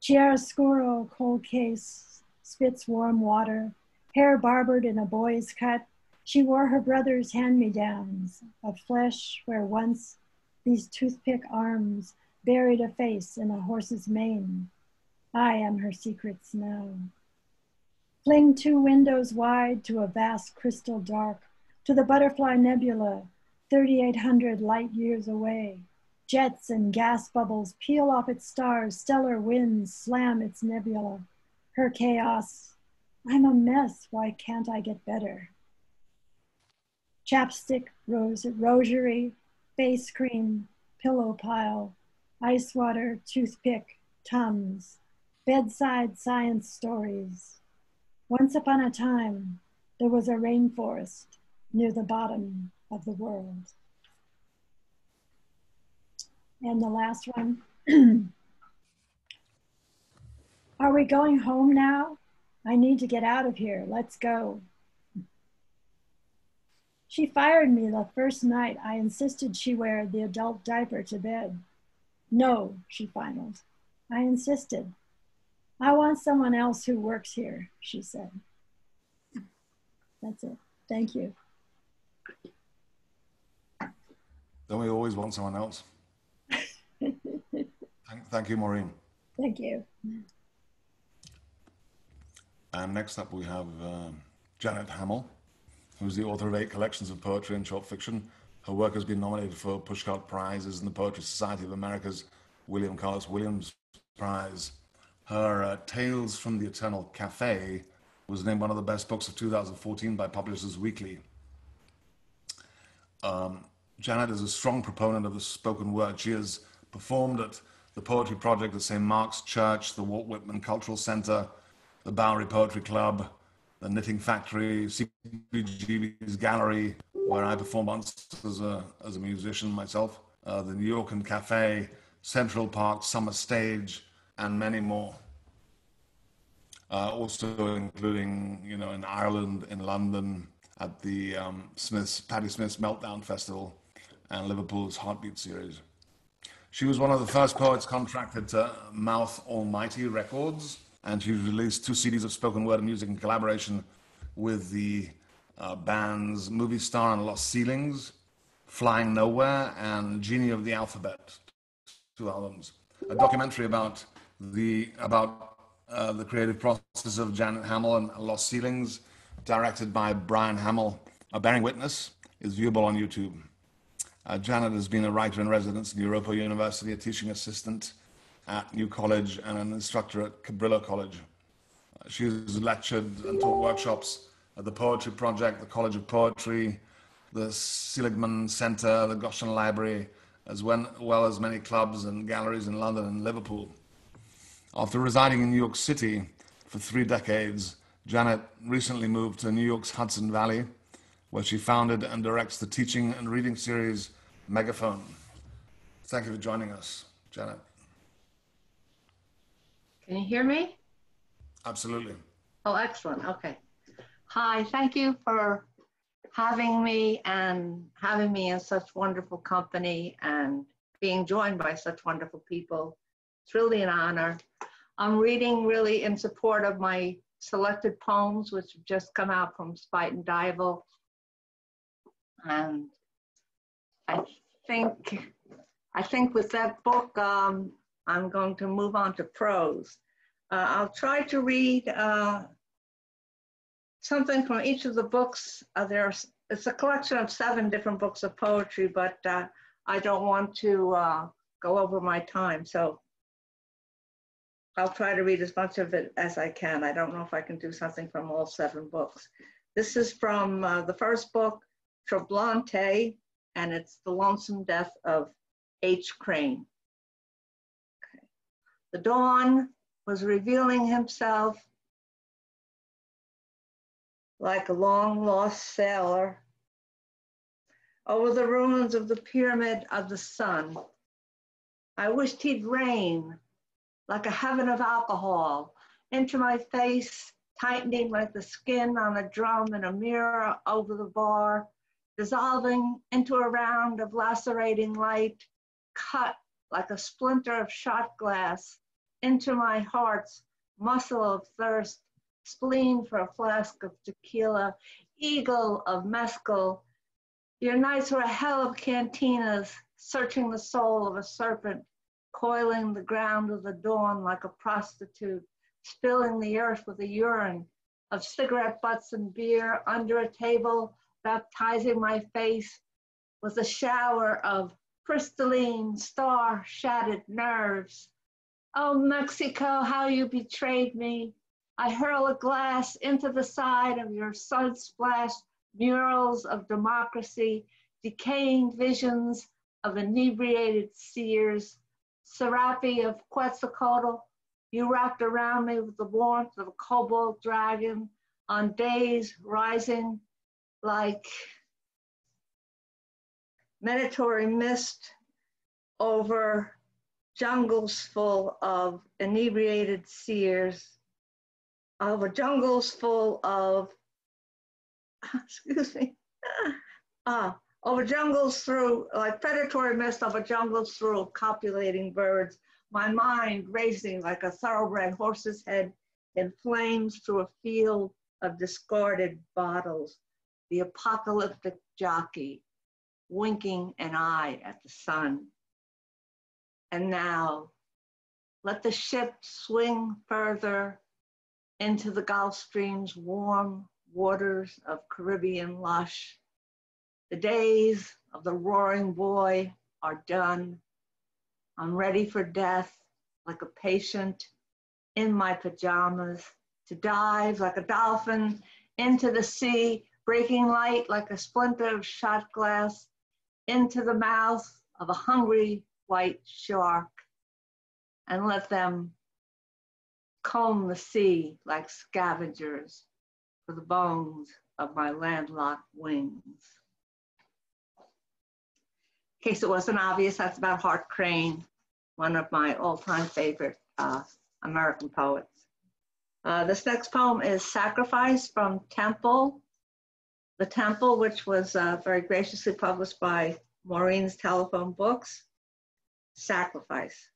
Chiaroscuro cold case, spits warm water, hair barbered in a boy's cut. She wore her brother's hand-me-downs of flesh where once these toothpick arms buried a face in a horse's mane. I am her secrets now. Fling two windows wide to a vast crystal dark, to the butterfly nebula 3,800 light years away. Jets and gas bubbles peel off its stars, stellar winds slam its nebula. Her chaos. I'm a mess, why can't I get better? Chapstick, rose, rosary, face cream, pillow pile, ice water, toothpick, Tums, bedside science stories. Once upon a time, there was a rainforest near the bottom of the world. And the last one. Are we going home now? I need to get out of here. Let's go. She fired me the first night I insisted she wear the adult diaper to bed. No, she finaled. I insisted. I want someone else who works here, she said. That's it. Thank you. Don't we always want someone else? thank, thank you, Maureen. Thank you. And next up, we have um, Janet Hamill, who's the author of eight collections of poetry and short fiction. Her work has been nominated for Pushcart Prizes and the Poetry Society of America's William Carlos Williams Prize. Her uh, Tales from the Eternal Cafe was named one of the best books of 2014 by Publishers Weekly. Um, Janet is a strong proponent of the spoken word. She has performed at the Poetry Project at St. Mark's Church, the Walt Whitman Cultural Center, the Bowery Poetry Club, the Knitting Factory, CBGB's Gallery, where I perform once as a, as a musician myself, uh, the Nuyorican Cafe, Central Park, Summer Stage, and many more. Uh, also including, you know, in Ireland, in London, at the um, Smith's, Patti Smith's Meltdown Festival, and Liverpool's Heartbeat series. She was one of the first poets contracted to Mouth Almighty Records, and she released two CDs of spoken word music in collaboration with the uh, bands Movie Star and Lost Ceilings, Flying Nowhere, and Genie of the Alphabet, two albums. A documentary about the about uh, the creative process of Janet Hamill and Lost Ceilings, directed by Brian Hamill, a bearing witness, is viewable on YouTube. Uh, Janet has been a writer in residence at Naropa University, a teaching assistant at New College, and an instructor at Cabrillo College. She has lectured and taught workshops at the Poetry Project, the College of Poetry, the Seligman Center, the Goshen Library, as well as many clubs and galleries in London and Liverpool. After residing in New York City for three decades, Janet recently moved to New York's Hudson Valley, where she founded and directs the teaching and reading series Megaphone. Thank you for joining us, Janet. Can you hear me? Absolutely. Oh, excellent. Okay. Hi, thank you for having me and having me in such wonderful company and being joined by such wonderful people. It's really an honor. I'm reading really in support of my selected poems, which have just come out from Spuyten Duyvil. And I think, I think with that book, um, I'm going to move on to prose. Uh, I'll try to read uh, something from each of the books. Uh, there's, it's a collection of seven different books of poetry, but uh, I don't want to uh, go over my time. So I'll try to read as much of it as I can. I don't know if I can do something from all seven books. This is from uh, the first book, Troublante, and it's The Lonesome Death of H. Crane. The dawn was revealing himself like a long lost sailor over the ruins of the pyramid of the sun. I wished he'd rain like a heaven of alcohol into my face, tightening like the skin on a drum in a mirror over the bar, dissolving into a round of lacerating light, cut like a splinter of shot glass into my heart's muscle of thirst, spleen for a flask of tequila, eagle of mescal. Your nights were a hell of cantinas, searching the soul of a serpent, coiling the ground of the dawn like a prostitute, spilling the earth with the urine of cigarette butts and beer under a table, baptizing my face with a shower of crystalline, star shattered nerves. Oh, Mexico, how you betrayed me. I hurl a glass into the side of your sun splashed murals of democracy, decaying visions of inebriated seers, serape of Quetzalcoatl. You wrapped around me with the warmth of a cobalt dragon on days rising like meditative mist over jungles full of inebriated seers, over jungles full of, excuse me, uh, over jungles through, like predatory mist over jungles through copulating birds, my mind racing like a thoroughbred horse's head in flames through a field of discarded bottles, the apocalyptic jockey winking an eye at the sun and now let the ship swing further into the Gulf Stream's warm waters of Caribbean lush. The days of the roaring boy are done. I'm ready for death like a patient in my pajamas to dive like a dolphin into the sea, breaking light like a splinter of shot glass into the mouth of a hungry white shark and let them comb the sea like scavengers for the bones of my landlocked wings. In case it wasn't obvious, that's about Hart Crane, one of my all-time favorite uh, American poets. Uh, this next poem is Sacrifice from Temple. The Temple, which was uh, very graciously published by Maureen's Telephone Books sacrifice.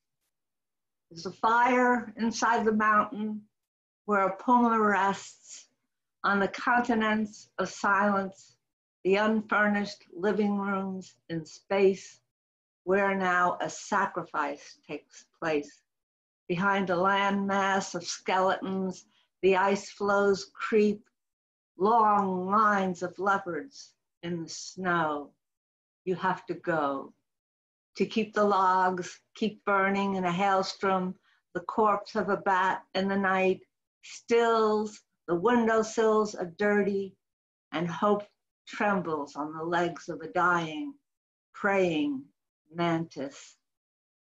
There's a fire inside the mountain where a puma rests on the continents of silence, the unfurnished living rooms in space where now a sacrifice takes place. Behind a landmass of skeletons, the ice floes creep, long lines of leopards in the snow. You have to go to keep the logs keep burning in a hailstorm. The corpse of a bat in the night stills The windowsills are dirty, and hope trembles on the legs of a dying, praying mantis.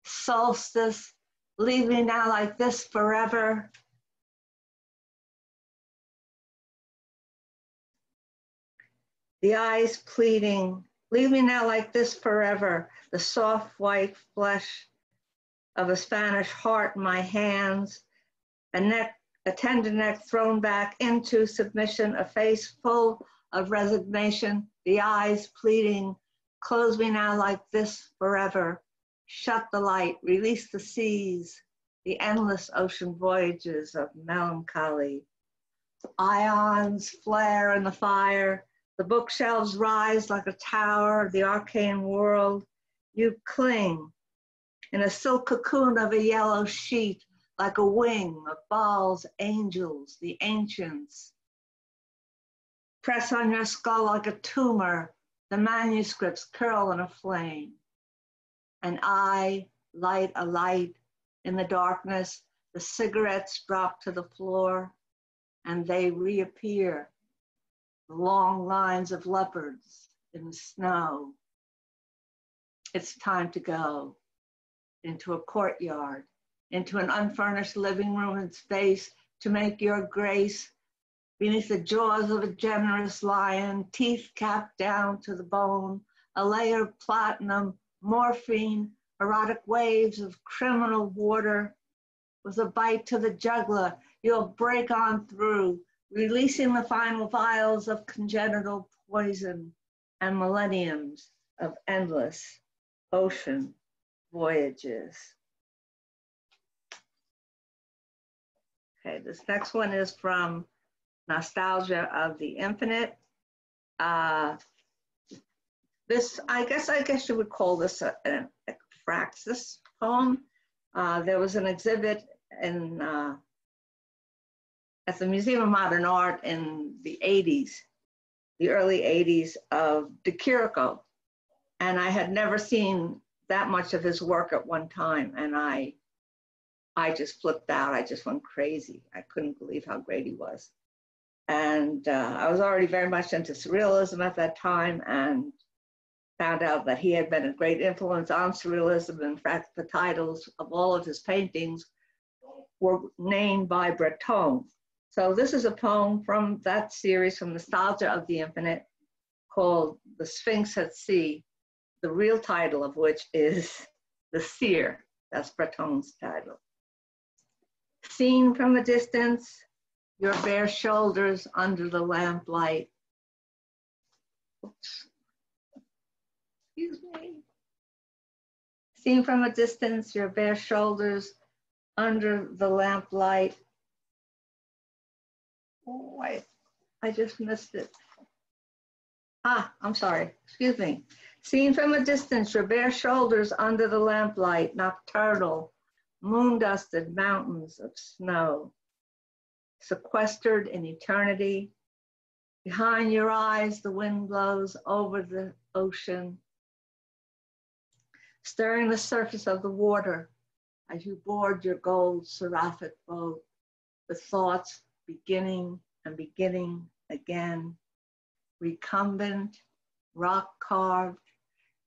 Solstice, leave me now like this forever. The eyes pleading, leave me now like this forever. The soft white flesh of a Spanish heart in my hands, a neck, a tender neck thrown back into submission, a face full of resignation, the eyes pleading, close me now like this forever. Shut the light, release the seas, the endless ocean voyages of melancholy. Ions flare in the fire, the bookshelves rise like a tower of the arcane world. You cling in a silk cocoon of a yellow sheet, like a wing of Baal's angels, the ancients. Press on your skull like a tumor, the manuscripts curl in a flame. And I light a light in the darkness, the cigarettes drop to the floor, and they reappear, long lines of leopards in the snow. It's time to go into a courtyard, into an unfurnished living room and space to make your grace beneath the jaws of a generous lion, teeth capped down to the bone, a layer of platinum, morphine, erotic waves of criminal water. With a bite to the jugular, you'll break on through, releasing the final vials of congenital poison and millenniums of endless ocean voyages. Okay, this next one is from Nostalgia of the Infinite. Uh, this, I guess, I guess you would call this a, an ekphrasis poem. Uh, there was an exhibit in uh, at the Museum of Modern Art in the 80s, the early 80s of De Chirico. And I had never seen that much of his work at one time. And I, I just flipped out. I just went crazy. I couldn't believe how great he was. And uh, I was already very much into surrealism at that time and found out that he had been a great influence on surrealism. In fact, the titles of all of his paintings were named by Breton. So this is a poem from that series, from Nostalgia of the Infinite, called The Sphinx at Sea, the real title of which is The Seer. That's Breton's title. Seen from a distance, your bare shoulders under the lamplight. Oops. Excuse me. Seen from a distance, your bare shoulders under the lamplight. Oh, I, I just missed it. Ah, I'm sorry, excuse me. Seen from a distance, your bare shoulders under the lamplight, nocturnal, moon-dusted mountains of snow sequestered in eternity. Behind your eyes, the wind blows over the ocean, stirring the surface of the water as you board your gold seraphic boat with thoughts beginning and beginning again, recumbent, rock carved,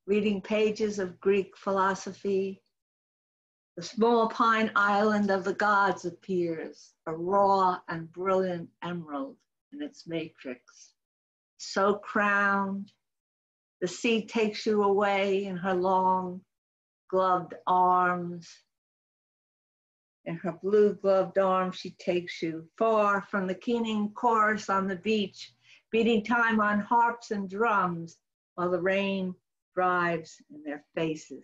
reading pages of Greek philosophy, the small pine island of the gods appears, a raw and brilliant emerald in its matrix. So crowned, the sea takes you away in her long, gloved arms. In her blue gloved arms, she takes you far from the keening chorus on the beach, beating time on harps and drums while the rain drives in their faces.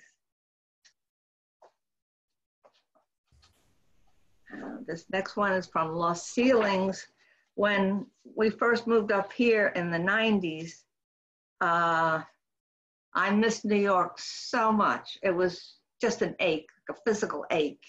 Uh, this next one is from Lost Ceilings. When we first moved up here in the 90s, uh, I missed New York so much. It was just an ache, like a physical ache.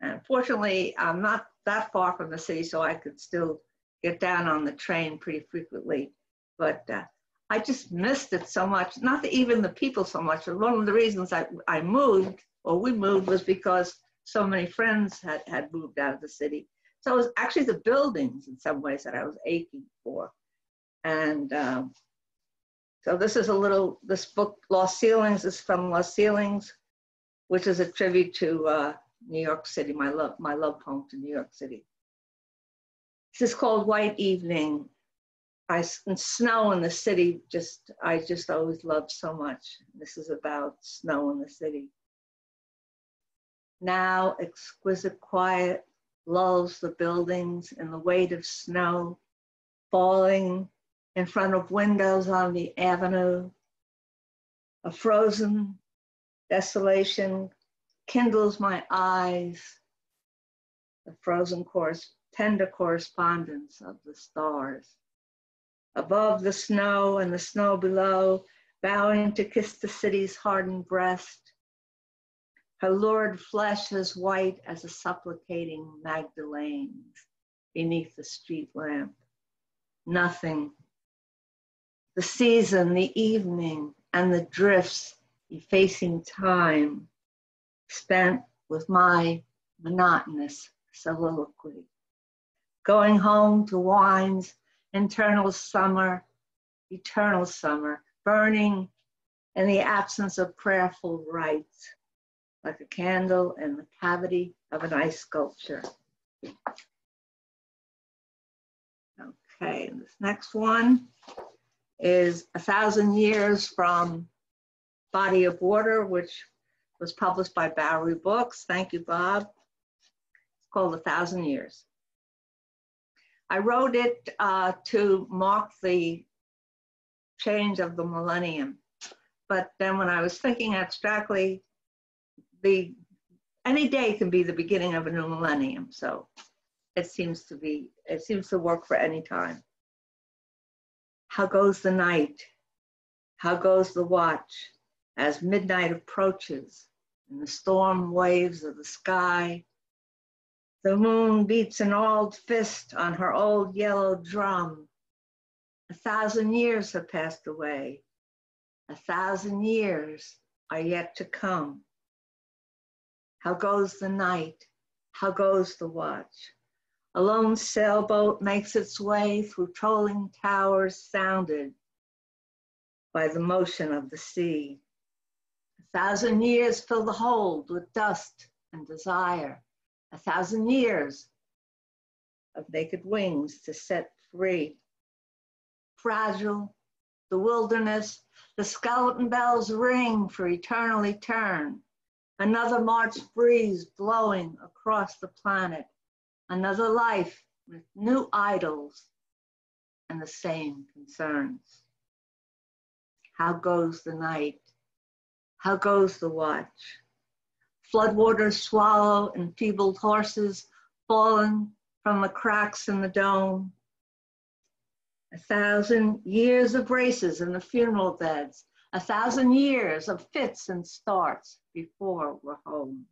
And fortunately, I'm not that far from the city, so I could still get down on the train pretty frequently. But uh, I just missed it so much. Not even the people so much. One of the reasons I, I moved, or we moved, was because so many friends had, had moved out of the city. So it was actually the buildings in some ways that I was aching for. And um, so this is a little, this book, Lost Ceilings, is from Lost Ceilings, which is a tribute to uh, New York City, my love, my love poem to New York City. This is called White Evening. I snow in the city. Just I just always loved so much. This is about snow in the city. Now exquisite quiet lulls the buildings in the weight of snow falling in front of windows on the avenue. A frozen desolation kindles my eyes. The frozen course, tender correspondence of the stars. Above the snow and the snow below, bowing to kiss the city's hardened breast. Her lurid flesh as white as a supplicating Magdalene's beneath the street lamp. Nothing the season, the evening, and the drifts effacing time spent with my monotonous soliloquy. Going home to wine's internal summer, eternal summer, burning in the absence of prayerful rites, like a candle in the cavity of an ice sculpture. Okay, this next one is A Thousand Years from Body of Water, which was published by Bowery Books. Thank you, Bob. It's called A Thousand Years. I wrote it uh, to mark the change of the millennium. But then when I was thinking abstractly, the any day can be the beginning of a new millennium. So it seems to be, it seems to work for any time. How goes the night? How goes the watch as midnight approaches and the storm waves of the sky? The moon beats an old fist on her old yellow drum. A thousand years have passed away. A thousand years are yet to come. How goes the night? How goes the watch? A lone sailboat makes its way through trolling towers sounded by the motion of the sea. A thousand years fill the hold with dust and desire. A thousand years of naked wings to set free. Fragile, the wilderness, the skeleton bells ring for eternally turn. Another March breeze blowing across the planet another life with new idols and the same concerns. How goes the night? How goes the watch? Floodwaters swallow enfeebled horses fallen from the cracks in the dome. A thousand years of races in the funeral beds, a thousand years of fits and starts before we're home.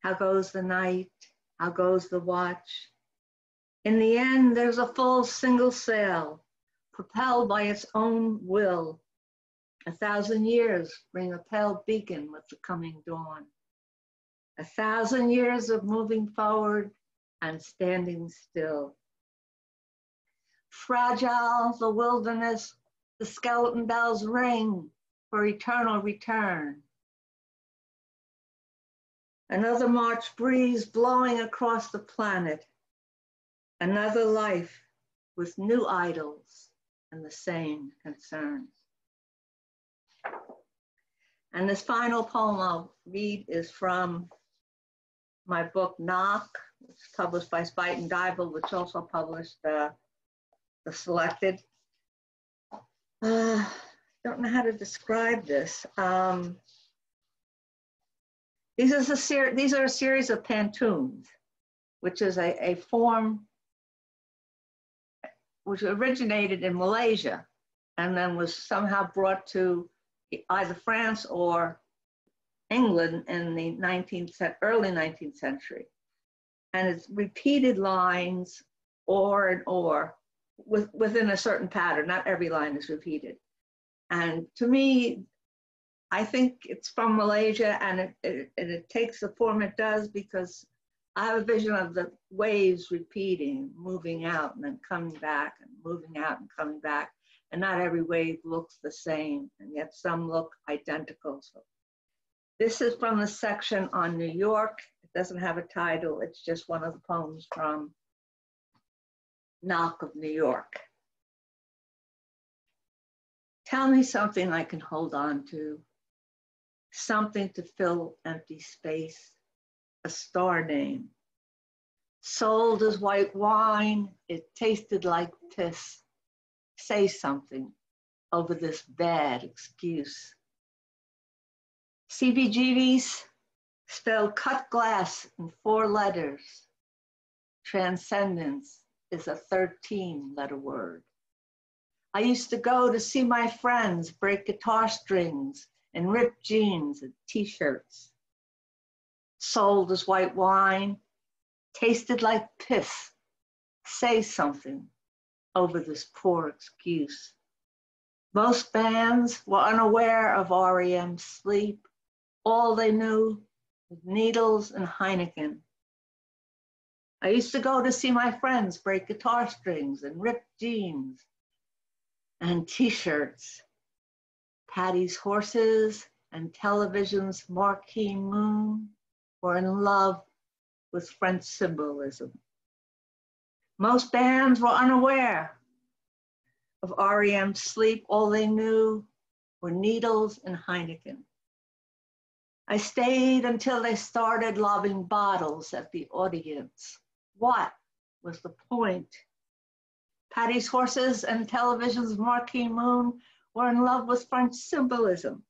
How goes the night? How goes the watch? In the end, there's a full single sail, propelled by its own will. A thousand years bring a pale beacon with the coming dawn. A thousand years of moving forward and standing still. Fragile the wilderness, the skeleton bells ring for eternal return. Another March breeze blowing across the planet. Another life with new idols and the same concerns. And this final poem I'll read is from my book Knock, which is published by Spuyten Duyvil, which also published uh, the Selected. Uh, don't know how to describe this. Um, these, is a ser- these are a series of pantoums, which is a, a form which originated in Malaysia and then was somehow brought to either France or England in the 19th, early 19th century. And it's repeated lines or and or with, within a certain pattern. Not every line is repeated. And to me, I think it's from Malaysia and it, it, it takes the form it does because I have a vision of the waves repeating, moving out and then coming back and moving out and coming back. And not every wave looks the same, and yet some look identical. So this is from the section on New York. It doesn't have a title, it's just one of the poems from Knock of New York. Tell me something I can hold on to, something to fill empty space a star name. Sold as white wine, it tasted like piss. Say something over this bad excuse. CBGB's spell cut glass in four letters. Transcendence is a 13 letter word. I used to go to see my friends break guitar strings and rip jeans and t-shirts sold as white wine, tasted like piss. Say something over this poor excuse. Most bands were unaware of REM's sleep. All they knew was needles and Heineken. I used to go to see my friends break guitar strings and rip jeans and t-shirts. Patti's horses and television's marquee moon were in love with French symbolism. Most bands were unaware of REM's sleep. All they knew were needles and Heineken. I stayed until they started lobbing bottles at the audience. What was the point? Patti's horses and television's marquee moon were in love with French symbolism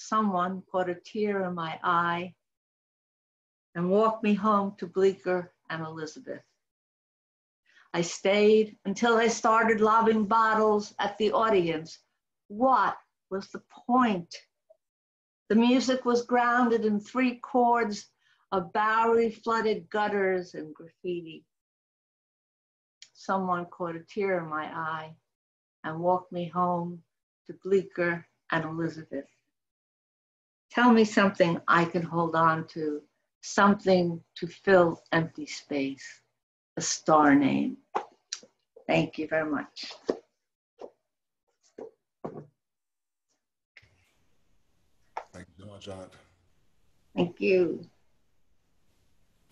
someone put a tear in my eye and walked me home to Bleecker and Elizabeth. I stayed until they started lobbing bottles at the audience. What was the point? The music was grounded in three chords of Bowery flooded gutters and graffiti. Someone caught a tear in my eye and walked me home to Bleecker and Elizabeth. Tell me something I can hold on to, something to fill empty space, a star name. Thank you very much. Thank you so much, Janet. Thank you.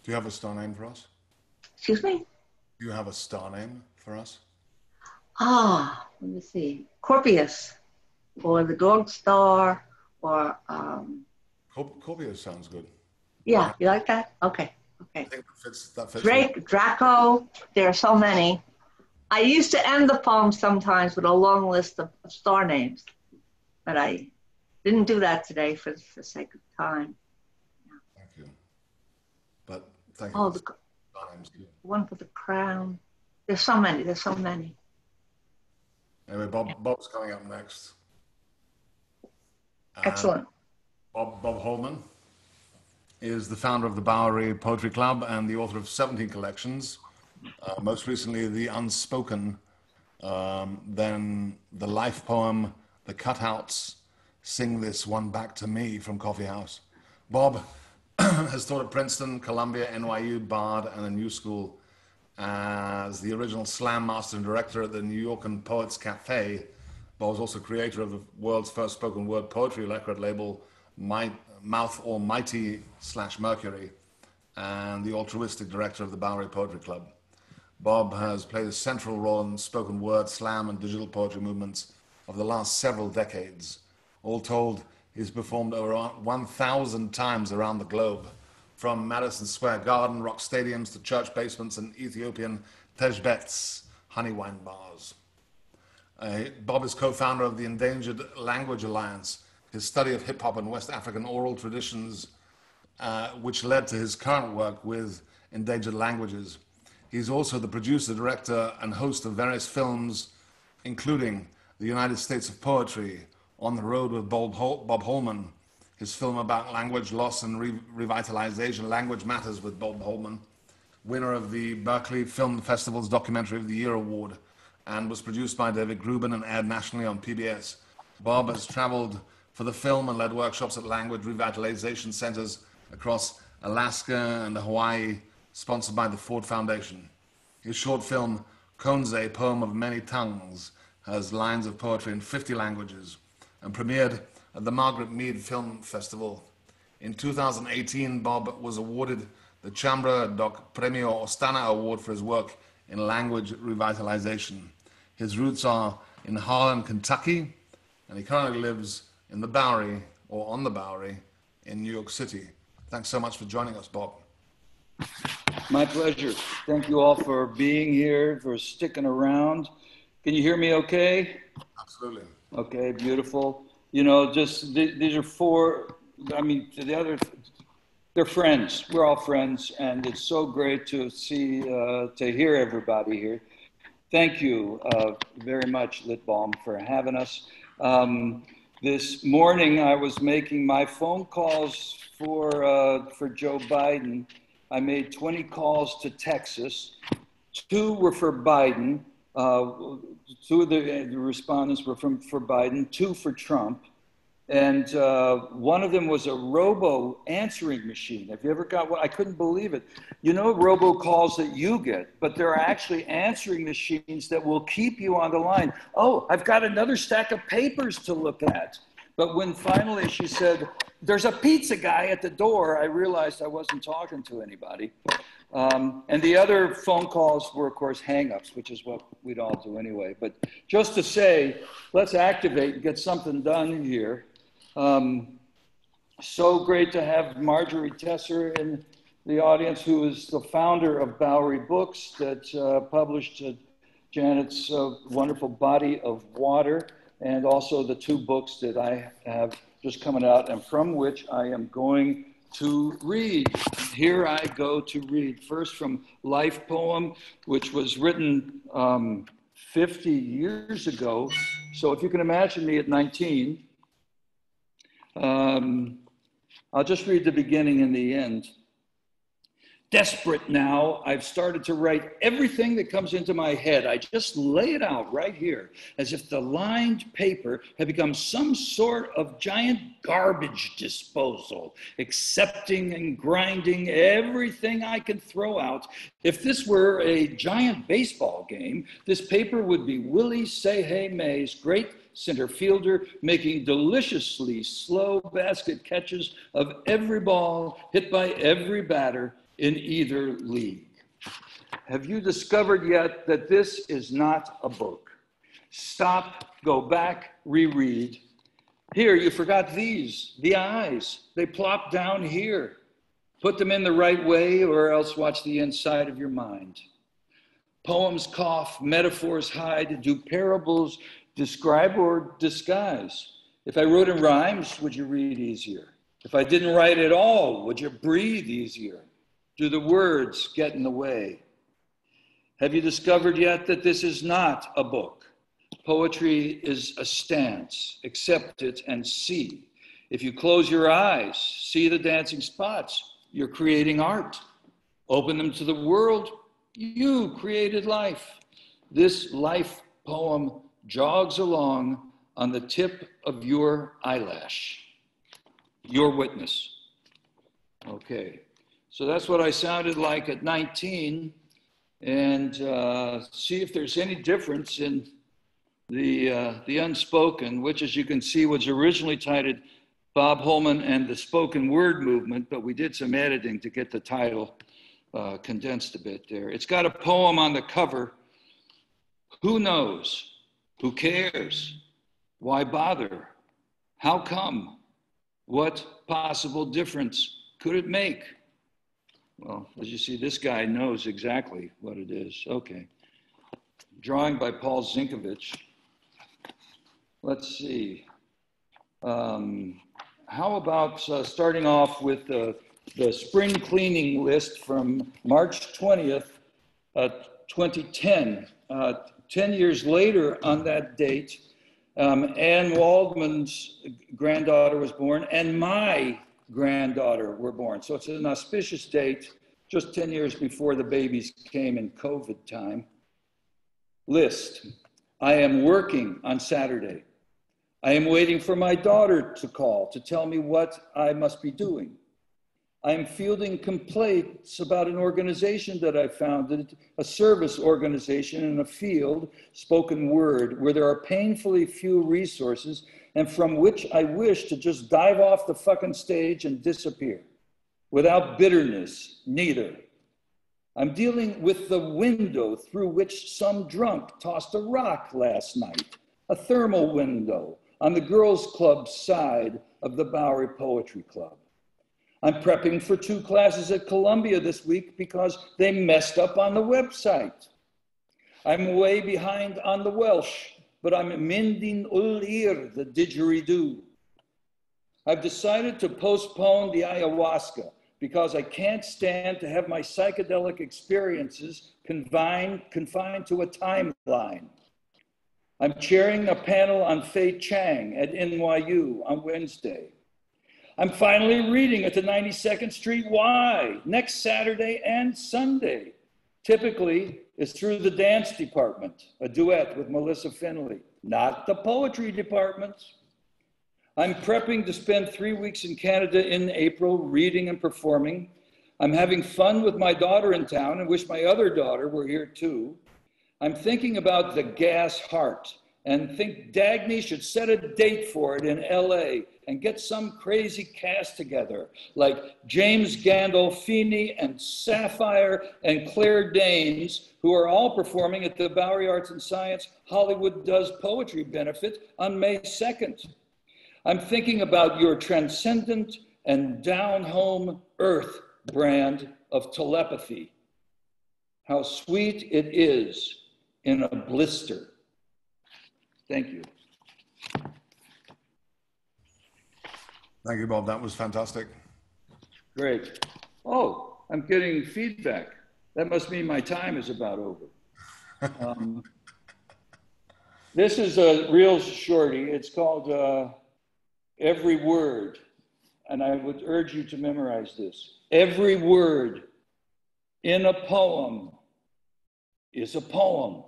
Do you have a star name for us? Excuse me? Do you have a star name for us? Ah, let me see. Corpius, or the dog star, or um, Corpius sounds good. Yeah, you like that? Okay, okay. I think that fits. That fits Drake, Draco. There are so many. I used to end the poem sometimes with a long list of, of star names, but I didn't do that today for the sake of time. Thank you. But thank you. Oh, the star names too. one for the crown. There's so many. There's so many. Anyway, Bob, Bob's coming up next. Excellent. Uh, Bob, Bob Holman is the founder of the Bowery Poetry Club and the author of 17 collections, uh, most recently The Unspoken, um, then the life poem, The Cutouts, Sing This One Back to Me from Coffee House. Bob has taught at Princeton, Columbia, NYU, Bard, and the New School as the original slam master and director at the Nuyorican Poets Cafe Bob was also creator of the world's first spoken word poetry record label, My, Mouth Almighty slash Mercury, and the altruistic director of the Bowery Poetry Club. Bob has played a central role in spoken word, slam, and digital poetry movements of the last several decades. All told, he's performed over 1,000 times around the globe, from Madison Square Garden, rock stadiums to church basements and Ethiopian tej bets, honey wine bars. Uh, Bob is co-founder of the Endangered Language Alliance. His study of hip hop and West African oral traditions, uh, which led to his current work with endangered languages. He's also the producer, director, and host of various films, including The United States of Poetry, On the Road with Bob, Hol- Bob Holman, his film about language loss and re- revitalization, Language Matters with Bob Holman, winner of the Berkeley Film Festival's Documentary of the Year Award and was produced by David Grubin and aired nationally on PBS. Bob has traveled for the film and led workshops at language revitalization centers across Alaska, and Hawaii, sponsored by the Ford Foundation. His short film, Khonsay, Poem of Many Tongues, has lines of poetry in 50 languages and premiered at the Margaret Mead Film Festival. In 2018, Bob was awarded the Chambra d'Oc Premio Ostana Award for his work in language revitalization. His roots are in Harlan, Kentucky, and he currently lives in the Bowery or on the Bowery in New York City. Thanks so much for joining us, Bob. My pleasure. Thank you all for being here, for sticking around. Can you hear me okay? Absolutely. Okay, beautiful. You know, just th- these are four, I mean, the other, they're friends. We're all friends, and it's so great to see, uh, to hear everybody here. Thank you uh, very much, Lit Balm, for having us. Um, this morning, I was making my phone calls for uh, for Joe Biden. I made 20 calls to Texas. Two were for Biden. Uh, two of the, the, respondents were from for Biden. Two for Trump. And uh, one of them was a robo answering machine. Have you ever got one? I couldn't believe it. You know, robo calls that you get, but there are actually answering machines that will keep you on the line. Oh, I've got another stack of papers to look at. But when finally she said, There's a pizza guy at the door, I realized I wasn't talking to anybody. Um, and the other phone calls were, of course, hangups, which is what we'd all do anyway. But just to say, let's activate and get something done here. Um, so great to have Marjorie Tesser in the audience, who is the founder of Bowery Books that uh, published uh, Janet's uh, wonderful body of water, and also the two books that I have just coming out and from which I am going to read. Here I go to read. First from Life Poem, which was written um, 50 years ago. So if you can imagine me at 19, um, I'll just read the beginning and the end. Desperate now, I've started to write everything that comes into my head. I just lay it out right here, as if the lined paper had become some sort of giant garbage disposal, accepting and grinding everything I can throw out. If this were a giant baseball game, this paper would be Willie Say Hey May's great center fielder, making deliciously slow basket catches of every ball hit by every batter in either league. Have you discovered yet that this is not a book? Stop, go back, reread. Here, you forgot these, the eyes. They plop down here. Put them in the right way, or else watch the inside of your mind. Poems cough, metaphors hide, do parables describe or disguise. If I wrote in rhymes, would you read easier? If I didn't write at all, would you breathe easier? Do the words get in the way? Have you discovered yet that this is not a book? Poetry is a stance. Accept it and see. If you close your eyes, see the dancing spots, you're creating art. Open them to the world, you created life. This life poem jogs along on the tip of your eyelash. Your witness. Okay, so that's what I sounded like at 19, and uh, see if there's any difference in the, uh, the unspoken, which, as you can see, was originally titled Bob Holman and the Spoken Word Movement, but we did some editing to get the title uh, condensed a bit there. It's got a poem on the cover. Who knows? Who cares? Why bother? How come? What possible difference could it make? Well, as you see, this guy knows exactly what it is. Okay. Drawing by Paul Zinkovich. Let's see. Um, how about uh, starting off with the spring cleaning list from March 20th, uh, 2010? Uh, 10 years later on that date, um, Anne Waldman's granddaughter was born, and my granddaughter were born. So it's an auspicious date, just 10 years before the babies came in COVID time. List I am working on Saturday. I am waiting for my daughter to call to tell me what I must be doing. I'm fielding complaints about an organization that I founded, a service organization in a field, spoken word, where there are painfully few resources and from which I wish to just dive off the fucking stage and disappear without bitterness, neither. I'm dealing with the window through which some drunk tossed a rock last night, a thermal window on the girls' club side of the Bowery Poetry Club. I'm prepping for two classes at Columbia this week because they messed up on the website. I'm way behind on the Welsh, but I'm mending ulir, the didgeridoo. I've decided to postpone the ayahuasca because I can't stand to have my psychedelic experiences confined, confined to a timeline. I'm chairing a panel on Fei Chang at NYU on Wednesday. I'm finally reading at the 92nd Street Y next Saturday and Sunday. Typically, it's through the dance department, a duet with Melissa Finley, not the poetry department. I'm prepping to spend three weeks in Canada in April, reading and performing. I'm having fun with my daughter in town and wish my other daughter were here too. I'm thinking about the gas heart and think Dagny should set a date for it in LA and get some crazy cast together like James Gandolfini and Sapphire and Claire Danes, who are all performing at the Bowery Arts and Science Hollywood Does Poetry benefit on May 2nd. I'm thinking about your transcendent and down home earth brand of telepathy. How sweet it is in a blister. Thank you. Thank you, Bob. That was fantastic. Great. Oh, I'm getting feedback. That must mean my time is about over. Um, this is a real shorty. It's called uh, Every Word. And I would urge you to memorize this. Every word in a poem is a poem.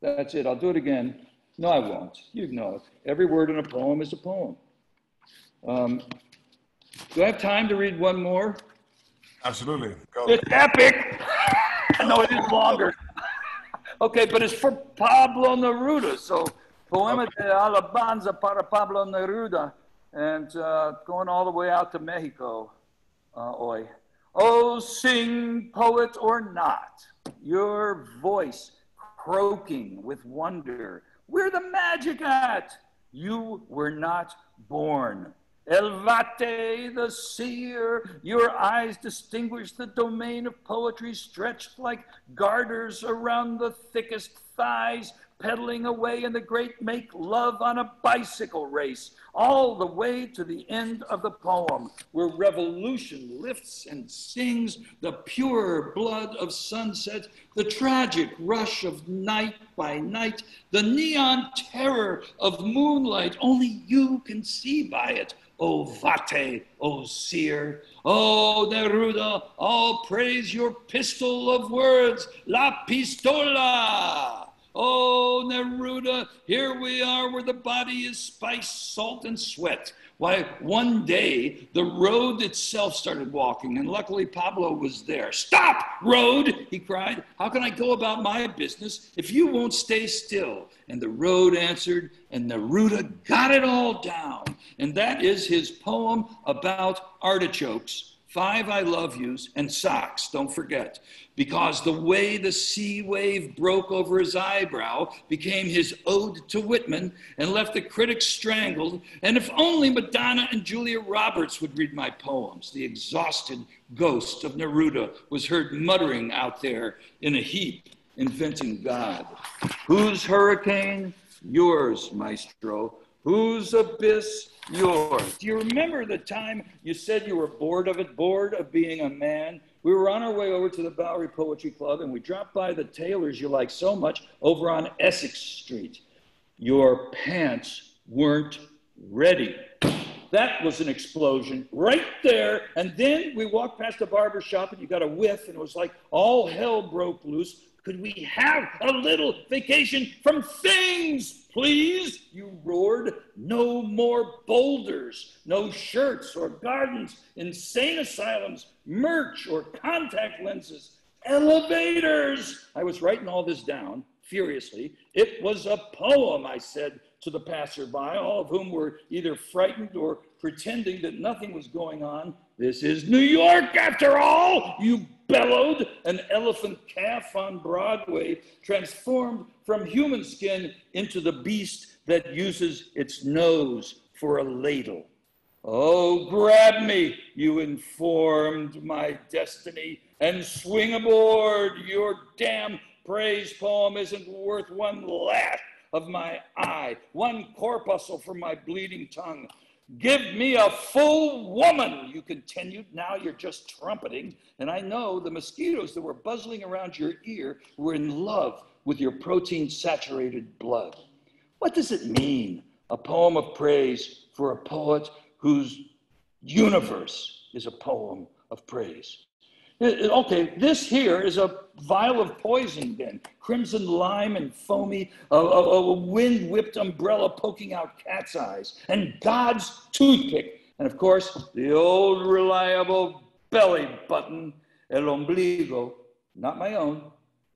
That's it. I'll do it again. No, I won't. You know it. Every word in a poem is a poem. Um, do I have time to read one more? Absolutely. Go. It's epic. no, it is longer. okay, but it's for Pablo Neruda. So, Poema de Alabanza para Pablo Neruda. And uh, going all the way out to Mexico. Uh, oi. Oh, sing, poet or not, your voice croaking with wonder. Where the magic at? You were not born. Elvate, the seer, your eyes distinguish the domain of poetry stretched like garters around the thickest thighs, pedaling away in the great make love on a bicycle race, all the way to the end of the poem, where revolution lifts and sings the pure blood of sunset, the tragic rush of night by night, the neon terror of moonlight. Only you can see by it. O Vate, O seer, O Neruda, all praise your pistol of words, La Pistola. Oh, Neruda, here we are where the body is spice, salt, and sweat. Why, one day the road itself started walking, and luckily Pablo was there. Stop, road, he cried. How can I go about my business if you won't stay still? And the road answered, and Neruda got it all down. And that is his poem about artichokes five I love yous, and socks, don't forget, because the way the sea wave broke over his eyebrow became his ode to Whitman and left the critics strangled. And if only Madonna and Julia Roberts would read my poems, the exhausted ghost of Neruda was heard muttering out there in a heap, inventing God. Whose hurricane? Yours, maestro. Whose abyss? Yours. Do you remember the time you said you were bored of it, bored of being a man? We were on our way over to the Bowery Poetry Club and we dropped by the tailors you like so much over on Essex Street. Your pants weren't ready. That was an explosion right there. And then we walked past the barber shop and you got a whiff and it was like all hell broke loose. Could we have a little vacation from things, please? You roared no more boulders, no shirts or gardens, insane asylums, merch or contact lenses, elevators. I was writing all this down furiously. It was a poem, I said to the passerby, all of whom were either frightened or pretending that nothing was going on. This is New York, after all, you bellowed. An elephant calf on Broadway, transformed from human skin into the beast that uses its nose for a ladle. Oh, grab me, you informed my destiny, and swing aboard. Your damn praise poem isn't worth one lash of my eye, one corpuscle from my bleeding tongue. Give me a full woman, you continued. Now you're just trumpeting. And I know the mosquitoes that were buzzing around your ear were in love with your protein saturated blood. What does it mean, a poem of praise for a poet whose universe is a poem of praise? Okay, this here is a vial of poison then, crimson lime and foamy, a, a, a wind whipped umbrella poking out cat's eyes, and God's toothpick, and of course, the old reliable belly button, el ombligo, not my own,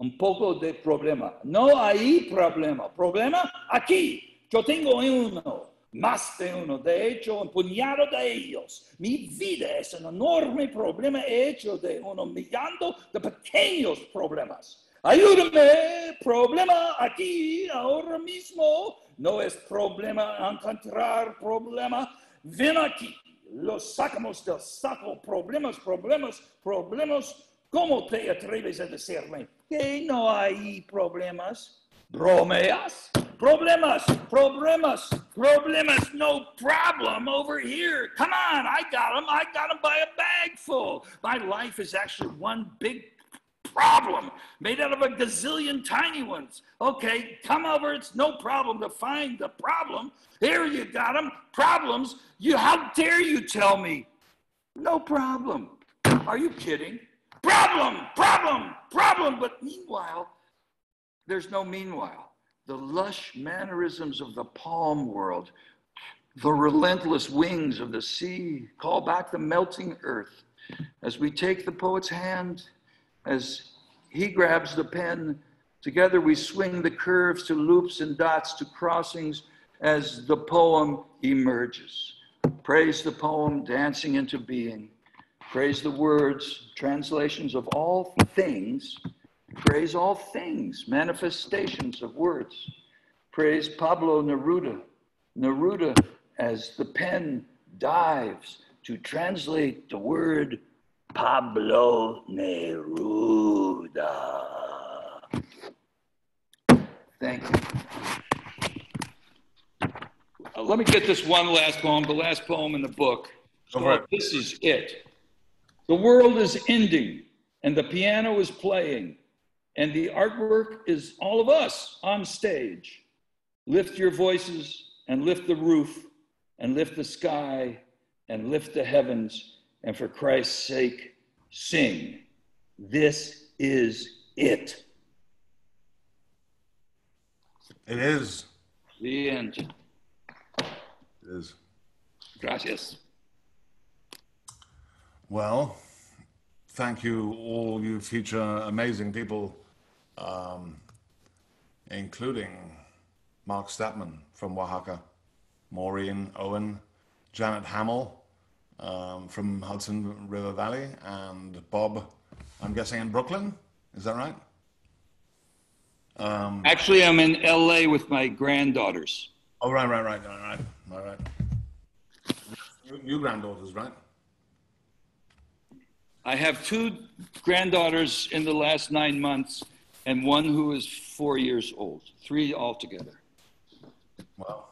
un poco de problema. No hay problema. Problema aquí. Yo tengo uno. Más de uno. De hecho, un puñado de ellos. Mi vida es un enorme problema hecho de un millón de pequeños problemas. Ayúdame, problema aquí, ahora mismo. No es problema encontrar problema. Ven aquí, los sacamos del saco. Problemas, problemas, problemas. ¿Cómo te atreves a decirme que no hay problemas? ¿Bromeas? Problemas, problemas, problemas, no problem over here. Come on, I got them. I got them by a bag full. My life is actually one big problem made out of a gazillion tiny ones. Okay, come over. It's no problem to find the problem. Here you got them. Problems. You, how dare you tell me? No problem. Are you kidding? Problem, problem, problem. But meanwhile, there's no meanwhile the lush mannerisms of the palm world, the relentless wings of the sea call back the melting earth. As we take the poet's hand, as he grabs the pen, together we swing the curves to loops and dots to crossings as the poem emerges. Praise the poem dancing into being. Praise the words, translations of all things Praise all things, manifestations of words. Praise Pablo Neruda. Neruda, as the pen dives to translate the word Pablo Neruda. Thank you. Uh, let me get this one last poem, the last poem in the book. So this is it. The world is ending, and the piano is playing and the artwork is all of us on stage. Lift your voices and lift the roof and lift the sky and lift the heavens. And for Christ's sake, sing. This is it. It is. The end. It is. Gracias. Well, thank you, all you future amazing people um, including Mark Statman from Oaxaca, Maureen Owen, Janet Hamill um, from Hudson River Valley, and Bob, I'm guessing in Brooklyn. Is that right? Um, Actually, I'm in LA with my granddaughters. Oh, right, right, right, right, right, right. right. New granddaughters, right? I have two granddaughters in the last nine months, and one who is four years old. Three altogether. Wow.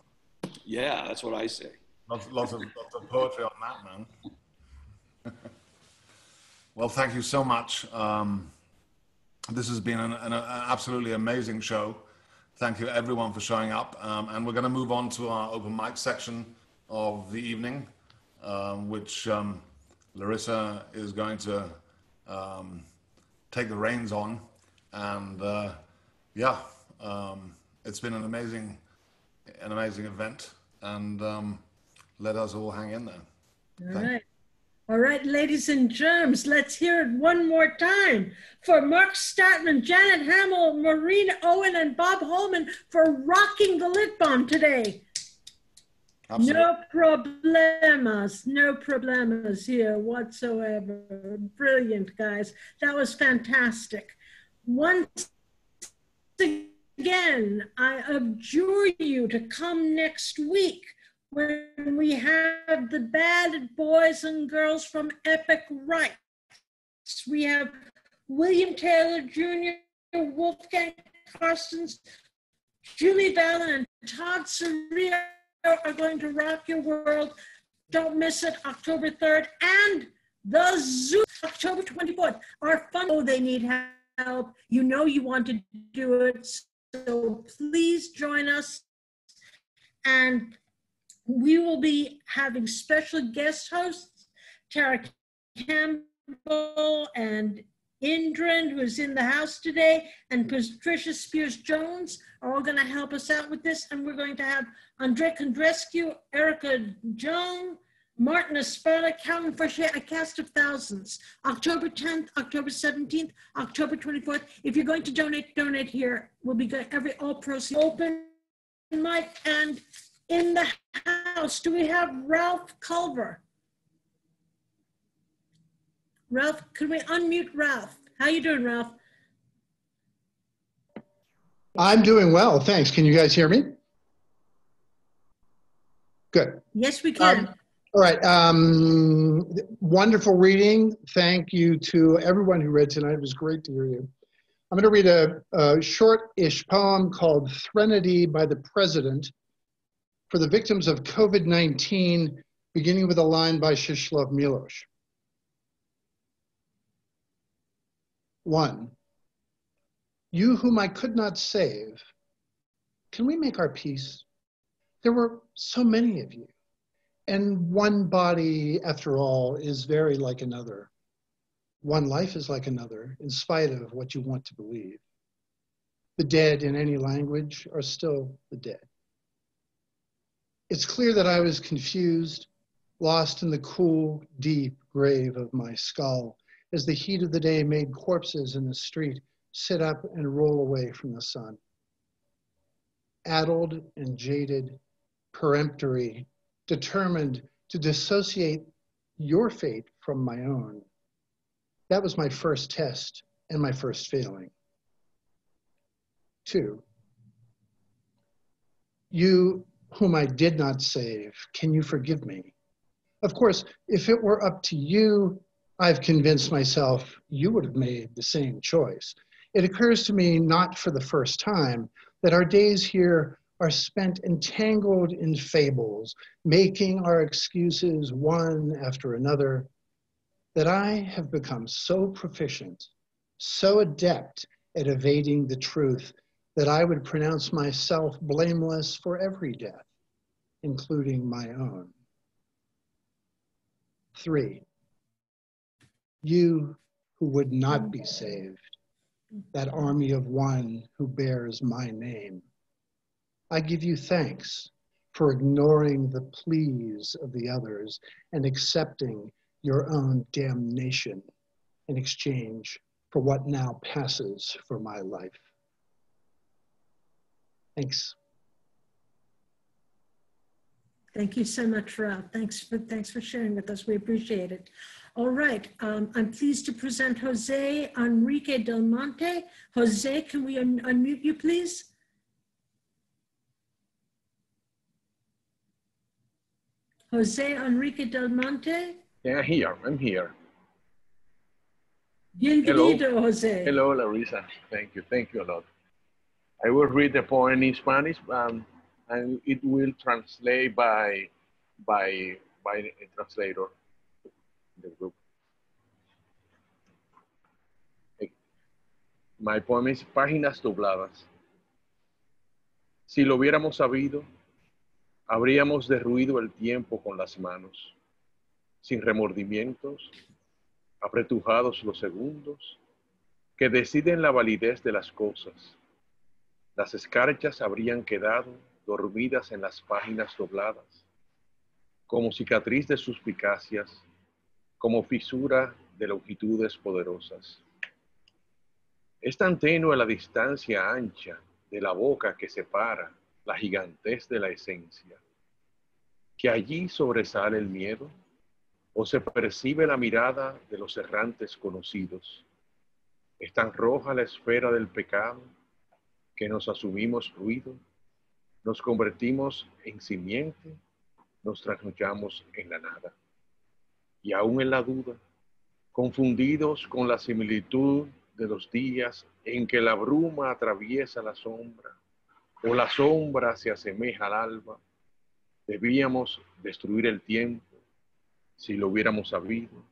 Yeah, that's what I say. Lots, lots, of, lots of poetry on that, man. well, thank you so much. Um, this has been an, an, an, absolutely amazing show. Thank you, everyone, for showing up. Um, and we're going to move on to our open mic section of the evening, um, which um, Larissa is going to um, take the reins on and uh, yeah, um, it's been an amazing, an amazing event. and um, let us all hang in there. All Thank- right. All right, ladies and germs, let's hear it one more time for Mark Statman, Janet Hamill, Maureen Owen, and Bob Holman for rocking the Lit Balm today. Absolutely. No problemas, no problemas here whatsoever. Brilliant, guys. That was fantastic. Once again, I adjure you to come next week when we have the bad boys and girls from Epic Rites. We have William Taylor Jr., Wolfgang Carstens, Julie Valin, and Todd Cirillo are going to rock your world. Don't miss it, October 3rd. And the Zoo, October 24th. Our fun, oh, they need help. You know you want to do it. So please join us. And we will be having special guest hosts, Tara Campbell and Indran, who's in the house today, and Patricia Spears Jones are all going to help us out with this. And we're going to have Andrei Codrescu, Erica Jong, Martin Espada, Calvin Frechette, a cast of thousands. October 10th, October 17th, October 24th. If you're going to donate, donate here. We'll be good. Every all proceeds open mic and in the house. Do we have Ralph Culver? Ralph, can we unmute Ralph? How you doing, Ralph? I'm doing well, thanks. Can you guys hear me? Good. Yes, we can. Um, All right. Um, wonderful reading. Thank you to everyone who read tonight. It was great to hear you. I'm going to read a, a short-ish poem called Threnody by the President for the victims of COVID-19, beginning with a line by Czesław Miłosz. One, you whom I could not save, can we make our peace? There were so many of you, and one body, after all, is very like another. One life is like another, in spite of what you want to believe. The dead in any language are still the dead. It's clear that I was confused, lost in the cool, deep grave of my skull, as the heat of the day made corpses in the street sit up and roll away from the sun. Addled and jaded, peremptory, determined to dissociate your fate from my own. That was my first test and my first failing. Two, you whom I did not save, can you forgive me? Of course, if it were up to you, I've convinced myself you would have made the same choice. It occurs to me, not for the first time, that our days here are spent entangled in fables, making our excuses one after another, that I have become so proficient, so adept at evading the truth that I would pronounce myself blameless for every death, including my own. Three, you who would not be saved, that army of one who bears my name. I give you thanks for ignoring the pleas of the others and accepting your own damnation in exchange for what now passes for my life. Thanks. Thank you so much, Ralph. Thanks for, thanks for sharing with us. We appreciate it. All right, um, I'm pleased to present Jose Enrique Del Monte. Jose, can we un- unmute you, please? Jose Enrique Del Monte. Yeah, here. I'm here. Bienvenido, Jose. Hello, Larissa. Thank you. Thank you a lot. I will read the poem in Spanish, um, and it will translate by by by a translator in the group. My poem is Páginas dobladas. Si lo hubiéramos sabido, habríamos derruido el tiempo con las manos, sin remordimientos, apretujados los segundos, que deciden la validez de las cosas. Las escarchas habrían quedado dormidas en las páginas dobladas, como cicatriz de suspicacias, como fisura de longitudes poderosas. Es tan tenue la distancia ancha de la boca que separa la gigantez de la esencia, que allí sobresale el miedo o se percibe la mirada de los errantes conocidos. Es tan roja la esfera del pecado que nos asumimos ruido, nos convertimos en simiente, nos trasnochamos en la nada. Y aún en la duda, confundidos con la similitud de los días en que la bruma atraviesa la sombra o la sombra se asemeja al alba, debíamos destruir el tiempo si lo hubiéramos sabido,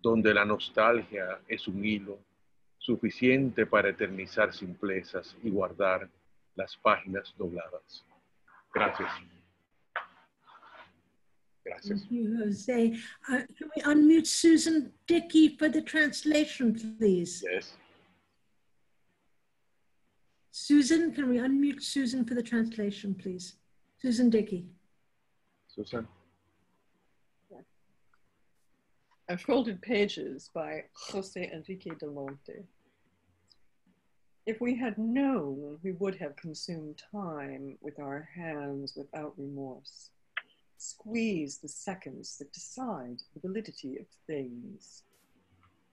donde la nostalgia es un hilo suficiente para eternizar simplezas y guardar las páginas dobladas. Gracias. Gracias. Thank you, Jose. Uh, can we unmute Susan Dickey for the translation, please? Yes. Susan, can we unmute Susan for the translation, please? Susan Dickey. Susan. Unfolded Pages by Jose Enrique del Monte. If we had known, we would have consumed time with our hands without remorse. Squeeze the seconds that decide the validity of things.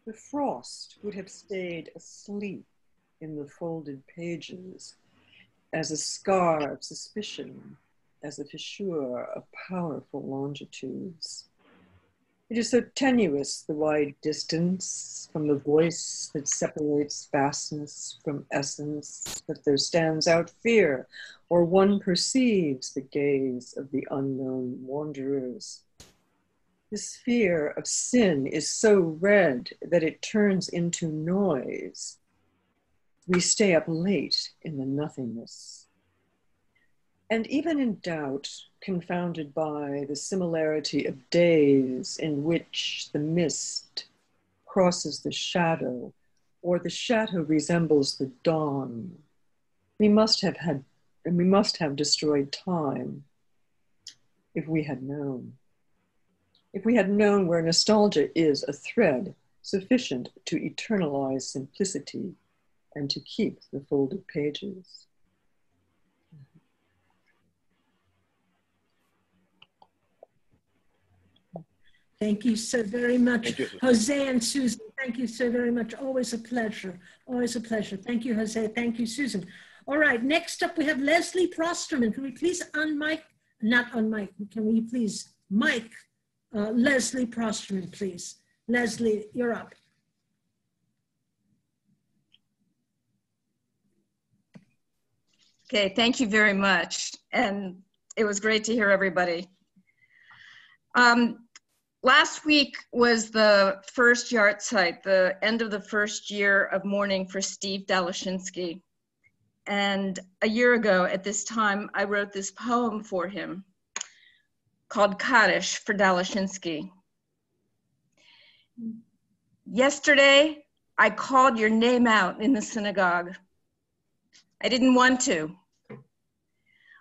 The frost would have stayed asleep in the folded pages as a scar of suspicion, as a fissure of powerful longitudes. It is so tenuous, the wide distance from the voice that separates vastness from essence, that there stands out fear, or one perceives the gaze of the unknown wanderers. This fear of sin is so red that it turns into noise. We stay up late in the nothingness. And even in doubt, confounded by the similarity of days in which the mist crosses the shadow, or the shadow resembles the dawn, we must have had, and we must have destroyed time if we had known. If we had known where nostalgia is a thread sufficient to eternalize simplicity and to keep the folded pages. Thank you so very much. Thank you, Susan. Jose and Susan, thank you so very much. Always a pleasure. Always a pleasure. Thank you, Jose. Thank you, Susan. All right, next up we have Leslie Prosterman. Can we please unmic, not unmic, can we please mic uh, Leslie Prosterman, please? Leslie, you're up. Okay, thank you very much. And it was great to hear everybody. Um, last week was the first yahrzeit, the end of the first year of mourning for Steve Dalachinsky. And a year ago at this time, I wrote this poem for him called Kaddish for Dalachinsky. Yesterday, I called your name out in the synagogue. I didn't want to.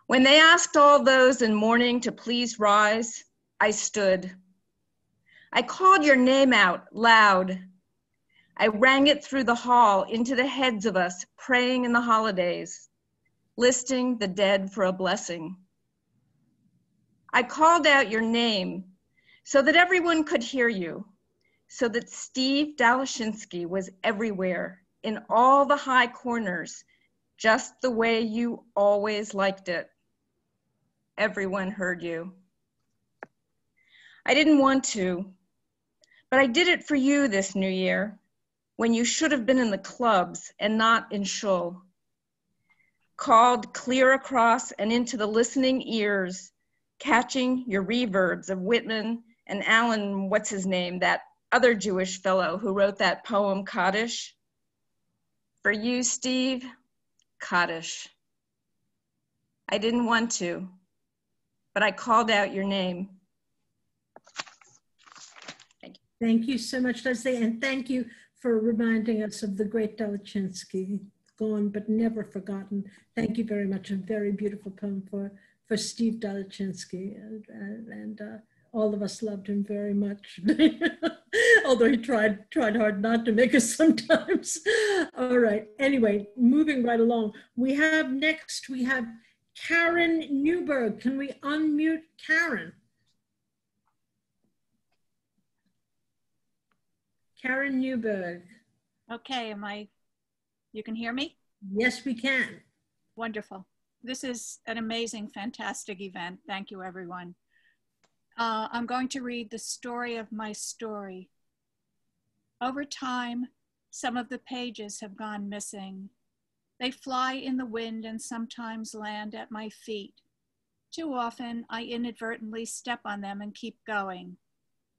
When they asked all those in mourning to please rise, I stood. I called your name out loud. I rang it through the hall into the heads of us praying in the holidays, listing the dead for a blessing. I called out your name so that everyone could hear you, so that Steve Dalachinsky was everywhere, in all the high corners, just the way you always liked it. Everyone heard you. I didn't want to, but I did it for you this new year when you should have been in the clubs and not in shul. Called clear across and into the listening ears, catching your reverbs of Whitman and Allen, what's his name, that other Jewish fellow who wrote that poem Kaddish. For you, Steve, Kaddish. I didn't want to, but I called out your name. Thank you thank you so much, Leslie, and thank you for reminding us of the great Dalachinsky, gone but never forgotten. Thank you very much. A very beautiful poem for, for Steve Dalachinsky. And, and, and uh, all of us loved him very much. Although he tried, tried hard not to make us sometimes. all right. Anyway, moving right along. We have next, we have Karen Newberg. Can we unmute Karen? Karen Newberg. Okay, am I, you can hear me? Yes, we can. Wonderful. This is an amazing, fantastic event. Thank you, everyone. Uh, I'm going to read the story of my story. Over time, some of the pages have gone missing. They fly in the wind and sometimes land at my feet. Too often, I inadvertently step on them and keep going,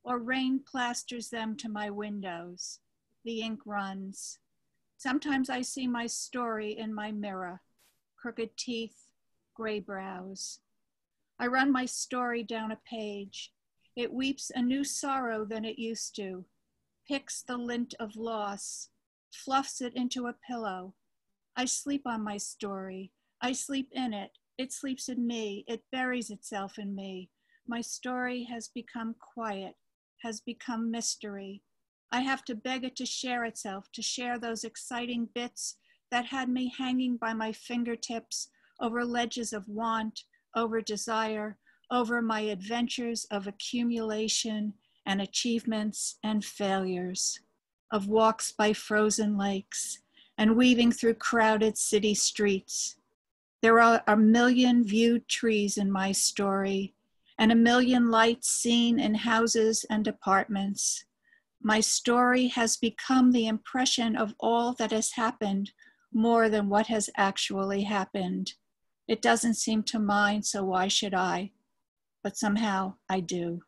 or rain plasters them to my windows. The ink runs. Sometimes I see my story in my mirror crooked teeth, gray brows. I run my story down a page. It weeps a new sorrow than it used to, picks the lint of loss, fluffs it into a pillow. I sleep on my story. I sleep in it. It sleeps in me. It buries itself in me. My story has become quiet, has become mystery. I have to beg it to share itself, to share those exciting bits that had me hanging by my fingertips over ledges of want, over desire, over my adventures of accumulation and achievements and failures, of walks by frozen lakes and weaving through crowded city streets. There are a million viewed trees in my story and a million lights seen in houses and apartments. My story has become the impression of all that has happened more than what has actually happened. It doesn't seem to mind, so why should I? But somehow I do.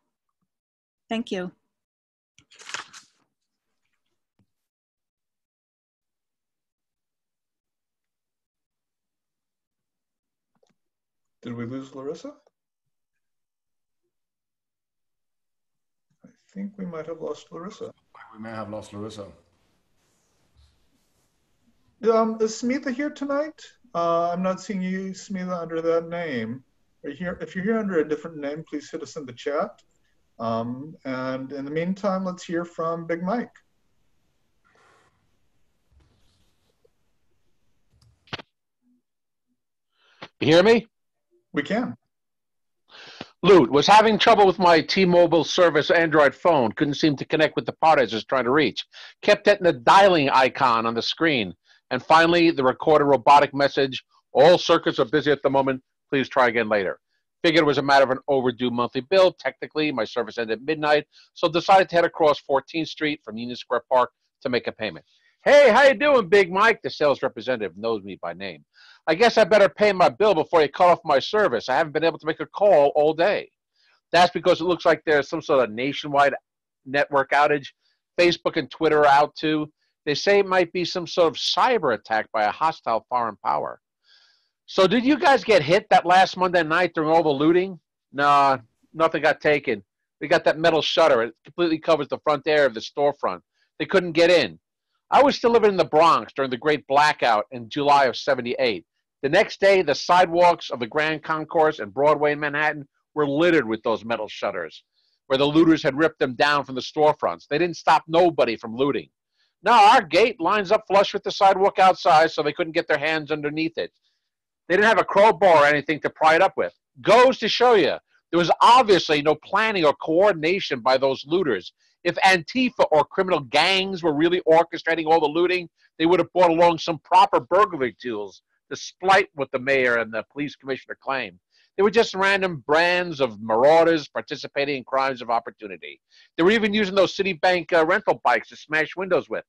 Thank you. Did we lose Larissa? I think we might have lost Larissa. We may have lost Larissa. Um, is Smitha here tonight? Uh, I'm not seeing you, Smitha, under that name. Are here? If you're here under a different name, please hit us in the chat. Um, and in the meantime, let's hear from Big Mike. You hear me? We can. Loot was having trouble with my T-Mobile service Android phone. Couldn't seem to connect with the part I was trying to reach. Kept hitting the dialing icon on the screen. And finally, the recorded robotic message, all circuits are busy at the moment. Please try again later. Figured it was a matter of an overdue monthly bill. Technically, my service ended at midnight, so decided to head across 14th Street from Union Square Park to make a payment. Hey, how you doing, Big Mike? The sales representative knows me by name. I guess I better pay my bill before you cut off my service. I haven't been able to make a call all day. That's because it looks like there's some sort of nationwide network outage. Facebook and Twitter are out too. They say it might be some sort of cyber attack by a hostile foreign power. So, did you guys get hit that last Monday night during all the looting? Nah, nothing got taken. We got that metal shutter. It completely covers the front area of the storefront. They couldn't get in. I was still living in the Bronx during the great blackout in July of 78. The next day, the sidewalks of the Grand Concourse and Broadway in Manhattan were littered with those metal shutters, where the looters had ripped them down from the storefronts. They didn't stop nobody from looting. Now, our gate lines up flush with the sidewalk outside, so they couldn't get their hands underneath it. They didn't have a crowbar or anything to pry it up with. Goes to show you, there was obviously no planning or coordination by those looters. If Antifa or criminal gangs were really orchestrating all the looting, they would have brought along some proper burglary tools, despite what the mayor and the police commissioner claim. They were just random brands of marauders participating in crimes of opportunity. They were even using those Citibank uh, rental bikes to smash windows with.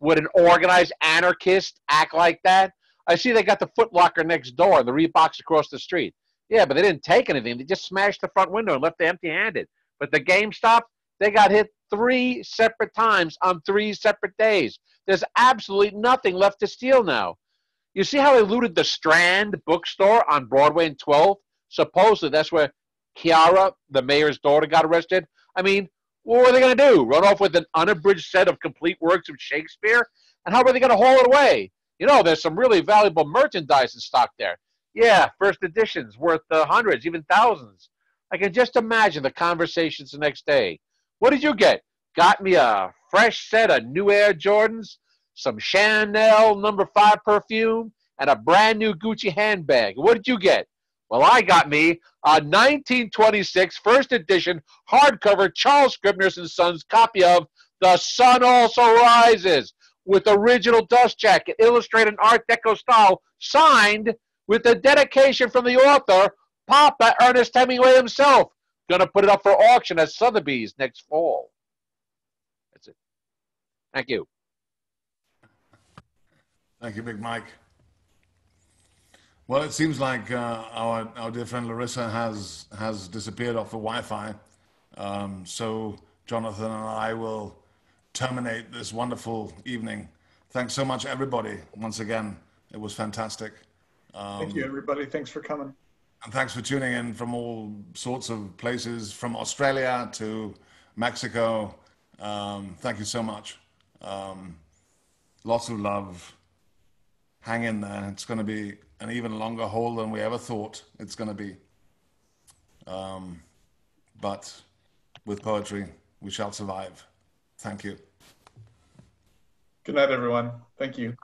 Would an organized anarchist act like that? I see they got the Foot Locker next door and the Reeboks across the street. Yeah, but they didn't take anything. They just smashed the front window and left it empty-handed. But the GameStop, they got hit three separate times on three separate days. There's absolutely nothing left to steal now. You see how they looted the Strand bookstore on Broadway and 12th? Supposedly that's where Chiara, the mayor's daughter, got arrested. I mean, what were they going to do? Run off with an unabridged set of complete works of Shakespeare? And how were they going to haul it away? You know, there's some really valuable merchandise in stock there. Yeah, first editions worth uh, hundreds, even thousands. I can just imagine the conversations the next day. What did you get? Got me a fresh set of new Air Jordans, some Chanel number five perfume, and a brand new Gucci handbag. What did you get? Well, I got me a 1926 first edition hardcover Charles Scribner's and Sons copy of The Sun Also Rises with original dust jacket, illustrated in Art Deco style, signed with a dedication from the author, Papa Ernest Hemingway himself. Gonna put it up for auction at Sotheby's next fall. That's it. Thank you. Thank you, Big Mike. Well, it seems like uh, our, our dear friend Larissa has, has disappeared off the Wi-Fi. Um, so Jonathan and I will terminate this wonderful evening. Thanks so much, everybody. Once again, it was fantastic. Um, Thank you, everybody. Thanks for coming. And thanks for tuning in from all sorts of places, from Australia to Mexico. Um, thank you so much. Um, lots of love. Hang in there. It's going to be an even longer haul than we ever thought it's going to be. Um, but with poetry, we shall survive. Thank you. Good night, everyone. Thank you.